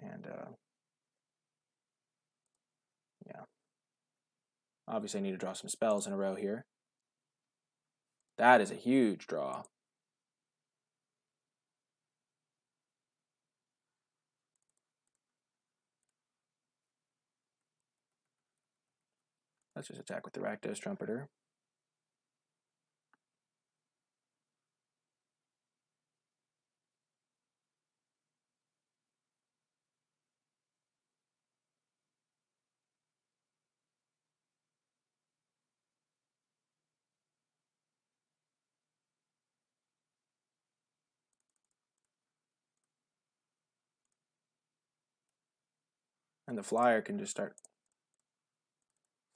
And, uh, yeah. Obviously, I need to draw some spells in a row here. That is a huge draw. Let's just attack with the Rakdos Trumpeter. And the flyer can just start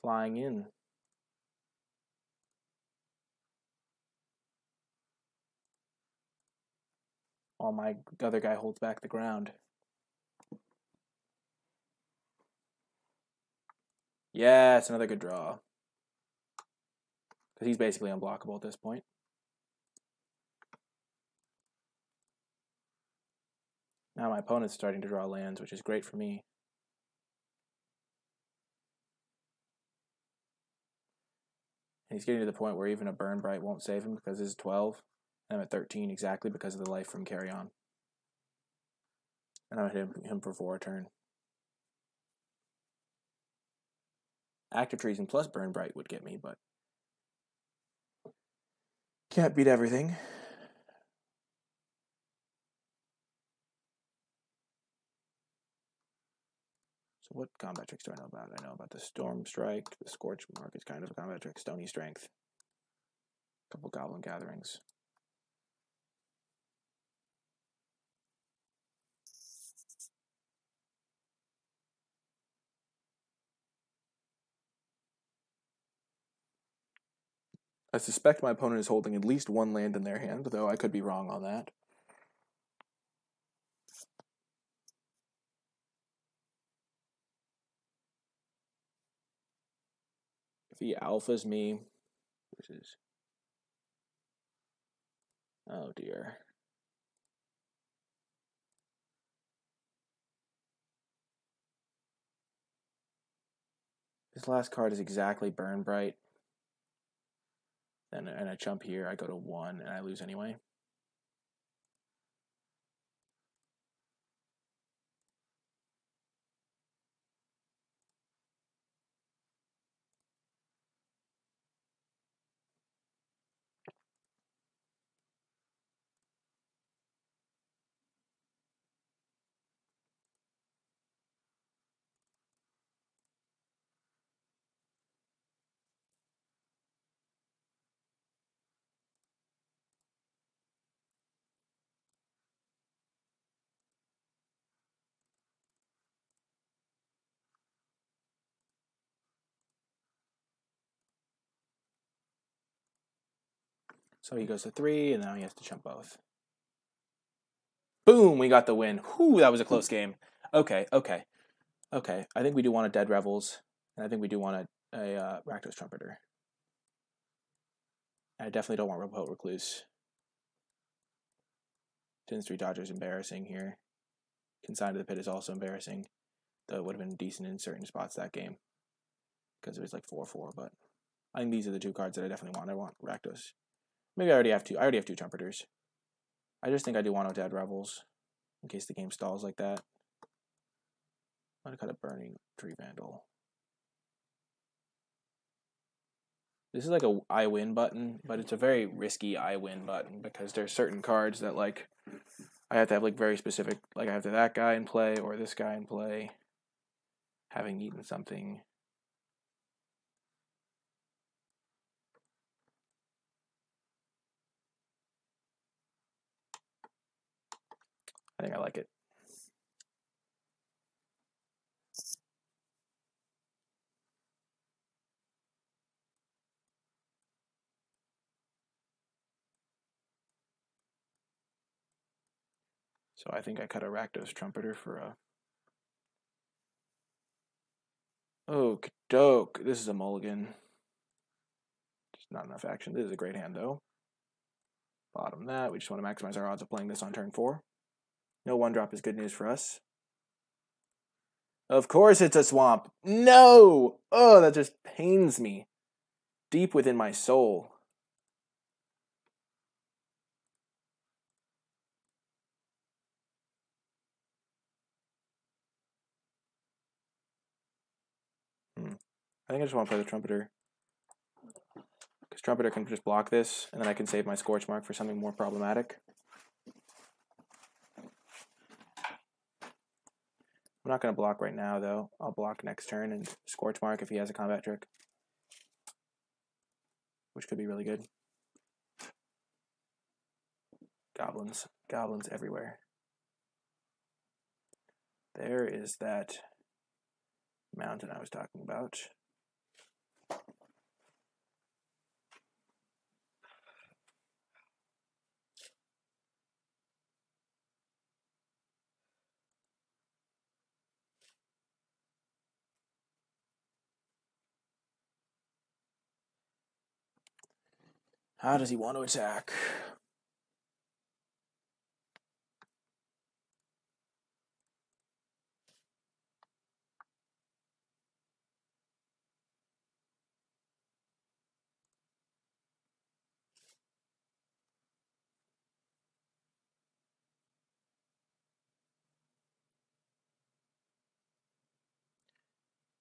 flying in. While my other guy holds back the ground. Yeah, it's another good draw. Because he's basically unblockable at this point. Now my opponent's starting to draw lands, which is great for me. He's getting to the point where even a burn bright won't save him because he's 12. I'm at 13 exactly because of the life from Carrion. And I'm hit him, him for four a turn. Act of Treason plus burn bright would get me, but can't beat everything. So what combat tricks do I know about? I know about the Storm Strike, the Scorch Mark is kind of a combat trick, Stony Strength, a couple Goblin Gatherings. I suspect my opponent is holding at least one land in their hand, though I could be wrong on that. If he alphas me, this is. Oh dear. This last card is exactly Burn Bright. And, and I jump here, I go to one, and I lose anyway. So he goes to three, and now he has to jump both. Boom, we got the win. Whew, that was a close game. Okay, okay, okay. I think we do want a Dead Revels, and I think we do want a, a uh, Rakdos Trumpeter. I definitely don't want Rubblebelt Recluse. Tin Street Dodger is embarrassing here. Consigned to the Pit is also embarrassing, though it would have been decent in certain spots that game. because it was like four four, but I think these are the two cards that I definitely want. I want Rakdos. Maybe I already have two. I already have two Trumpeters. I just think I do want to add Revels in case the game stalls like that. I'm gonna cut a Burning Tree Vandal. This is like a I win button, but it's a very risky I win button because there's certain cards that like I have to have like very specific like I have to that guy in play or this guy in play having eaten something. I think I like it. So I think I cut a Rakdos Trumpeter for uh, a. Oh, doke. This is a mulligan. Just not enough action. This is a great hand, though. Bottom that. We just want to maximize our odds of playing this on turn four. No one drop is good news for us. Of course it's a swamp. No! Oh, that just pains me. Deep within my soul. Hmm. I think I just want to play the Trumpeter. Because Trumpeter can just block this, and then I can save my Scorch Mark for something more problematic. I'm not going to block right now, though. I'll block next turn and Scorch Mark if he has a combat trick. Which could be really good. Goblins. Goblins everywhere. There is that mountain I was talking about. How does he want to attack?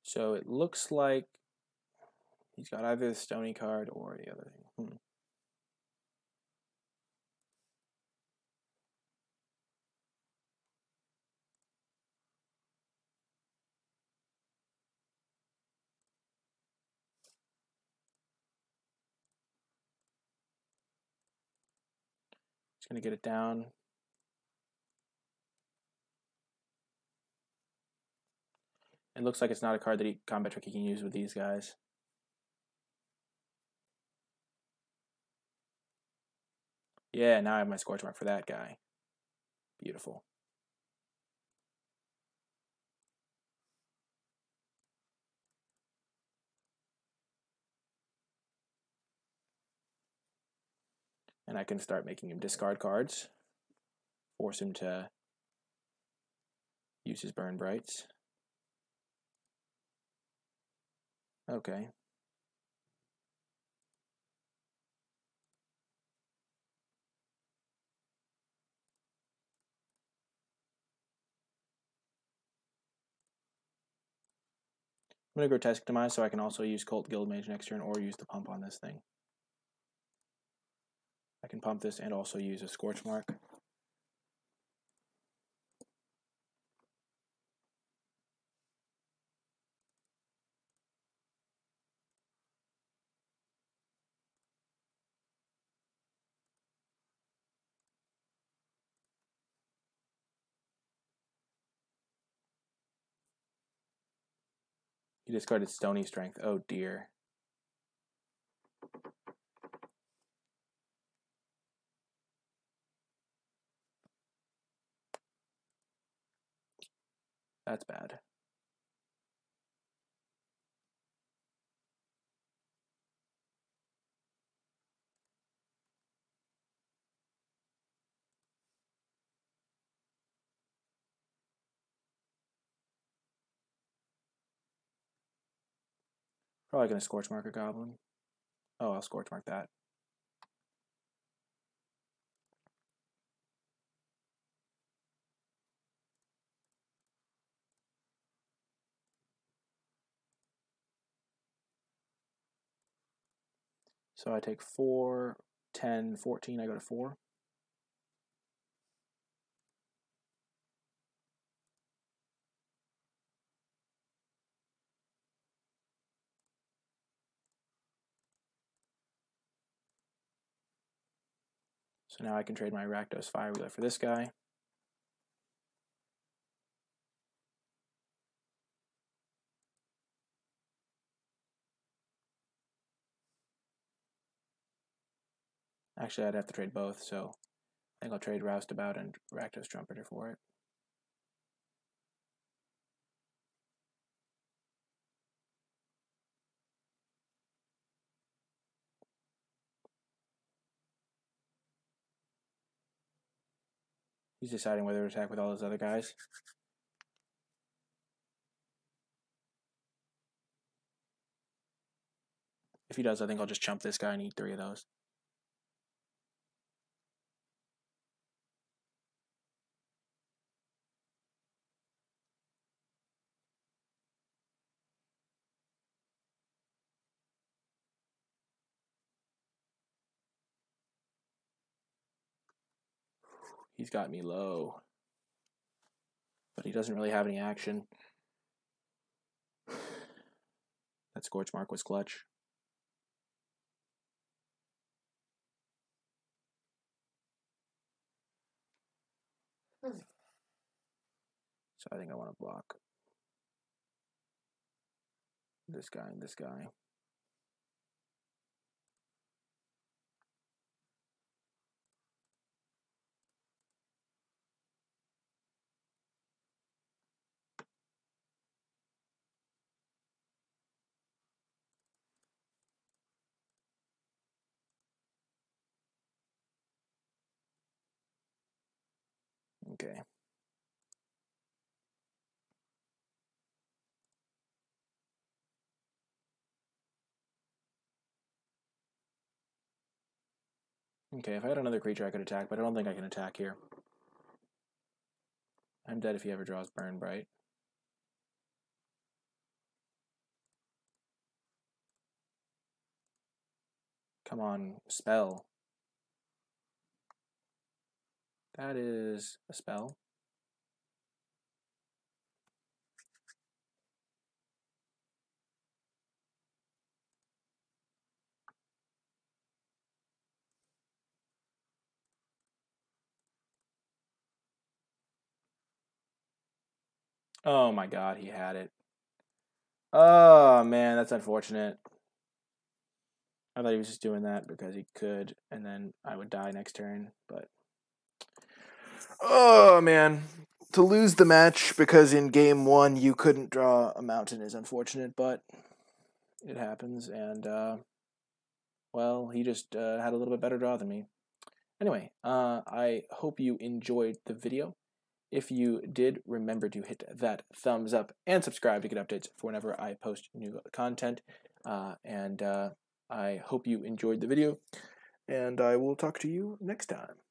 So it looks like he's got either the Stony card or the other thing. Hmm. Going to get it down. It looks like it's not a card that he, combat trick he can use with these guys. Yeah, now I have my scorch mark for that guy. Beautiful. And I can start making him discard cards, force him to use his burn brights. Okay. I'm going to Grotesque Demise so I can also use Cult Guildmage next turn or use the pump on this thing. I can pump this and also use a scorch mark. He discarded Stony Strength. Oh dear. That's bad. Probably going to Scorch Mark a Goblin. Oh, I'll Scorch Mark that. So I take 4, 10, 14, I go to 4. So now I can trade my Rakdos Firewheeler for this guy. Actually, I'd have to trade both, so I think I'll trade Roustabout and Rakdos Trumpeter for it. He's deciding whether to attack with all those other guys. If he does, I think I'll just chump this guy and eat three of those. He's got me low. But he doesn't really have any action. That Scorch Mark was clutch. So I think I want to block this guy and this guy. Okay. Okay, if I had another creature I could attack, but I don't think I can attack here. I'm dead if he ever draws Burn Bright. Come on, spell. That is a spell. Oh my god, he had it. Oh man, that's unfortunate. I thought he was just doing that because he could, and then I would die next turn, but Oh man, to lose the match because in game one you couldn't draw a mountain is unfortunate, but it happens. And uh, well, he just uh, had a little bit better draw than me. Anyway, uh, I hope you enjoyed the video. If you did, remember to hit that thumbs up and subscribe to get updates for whenever I post new content. Uh, and uh, I hope you enjoyed the video, and I will talk to you next time.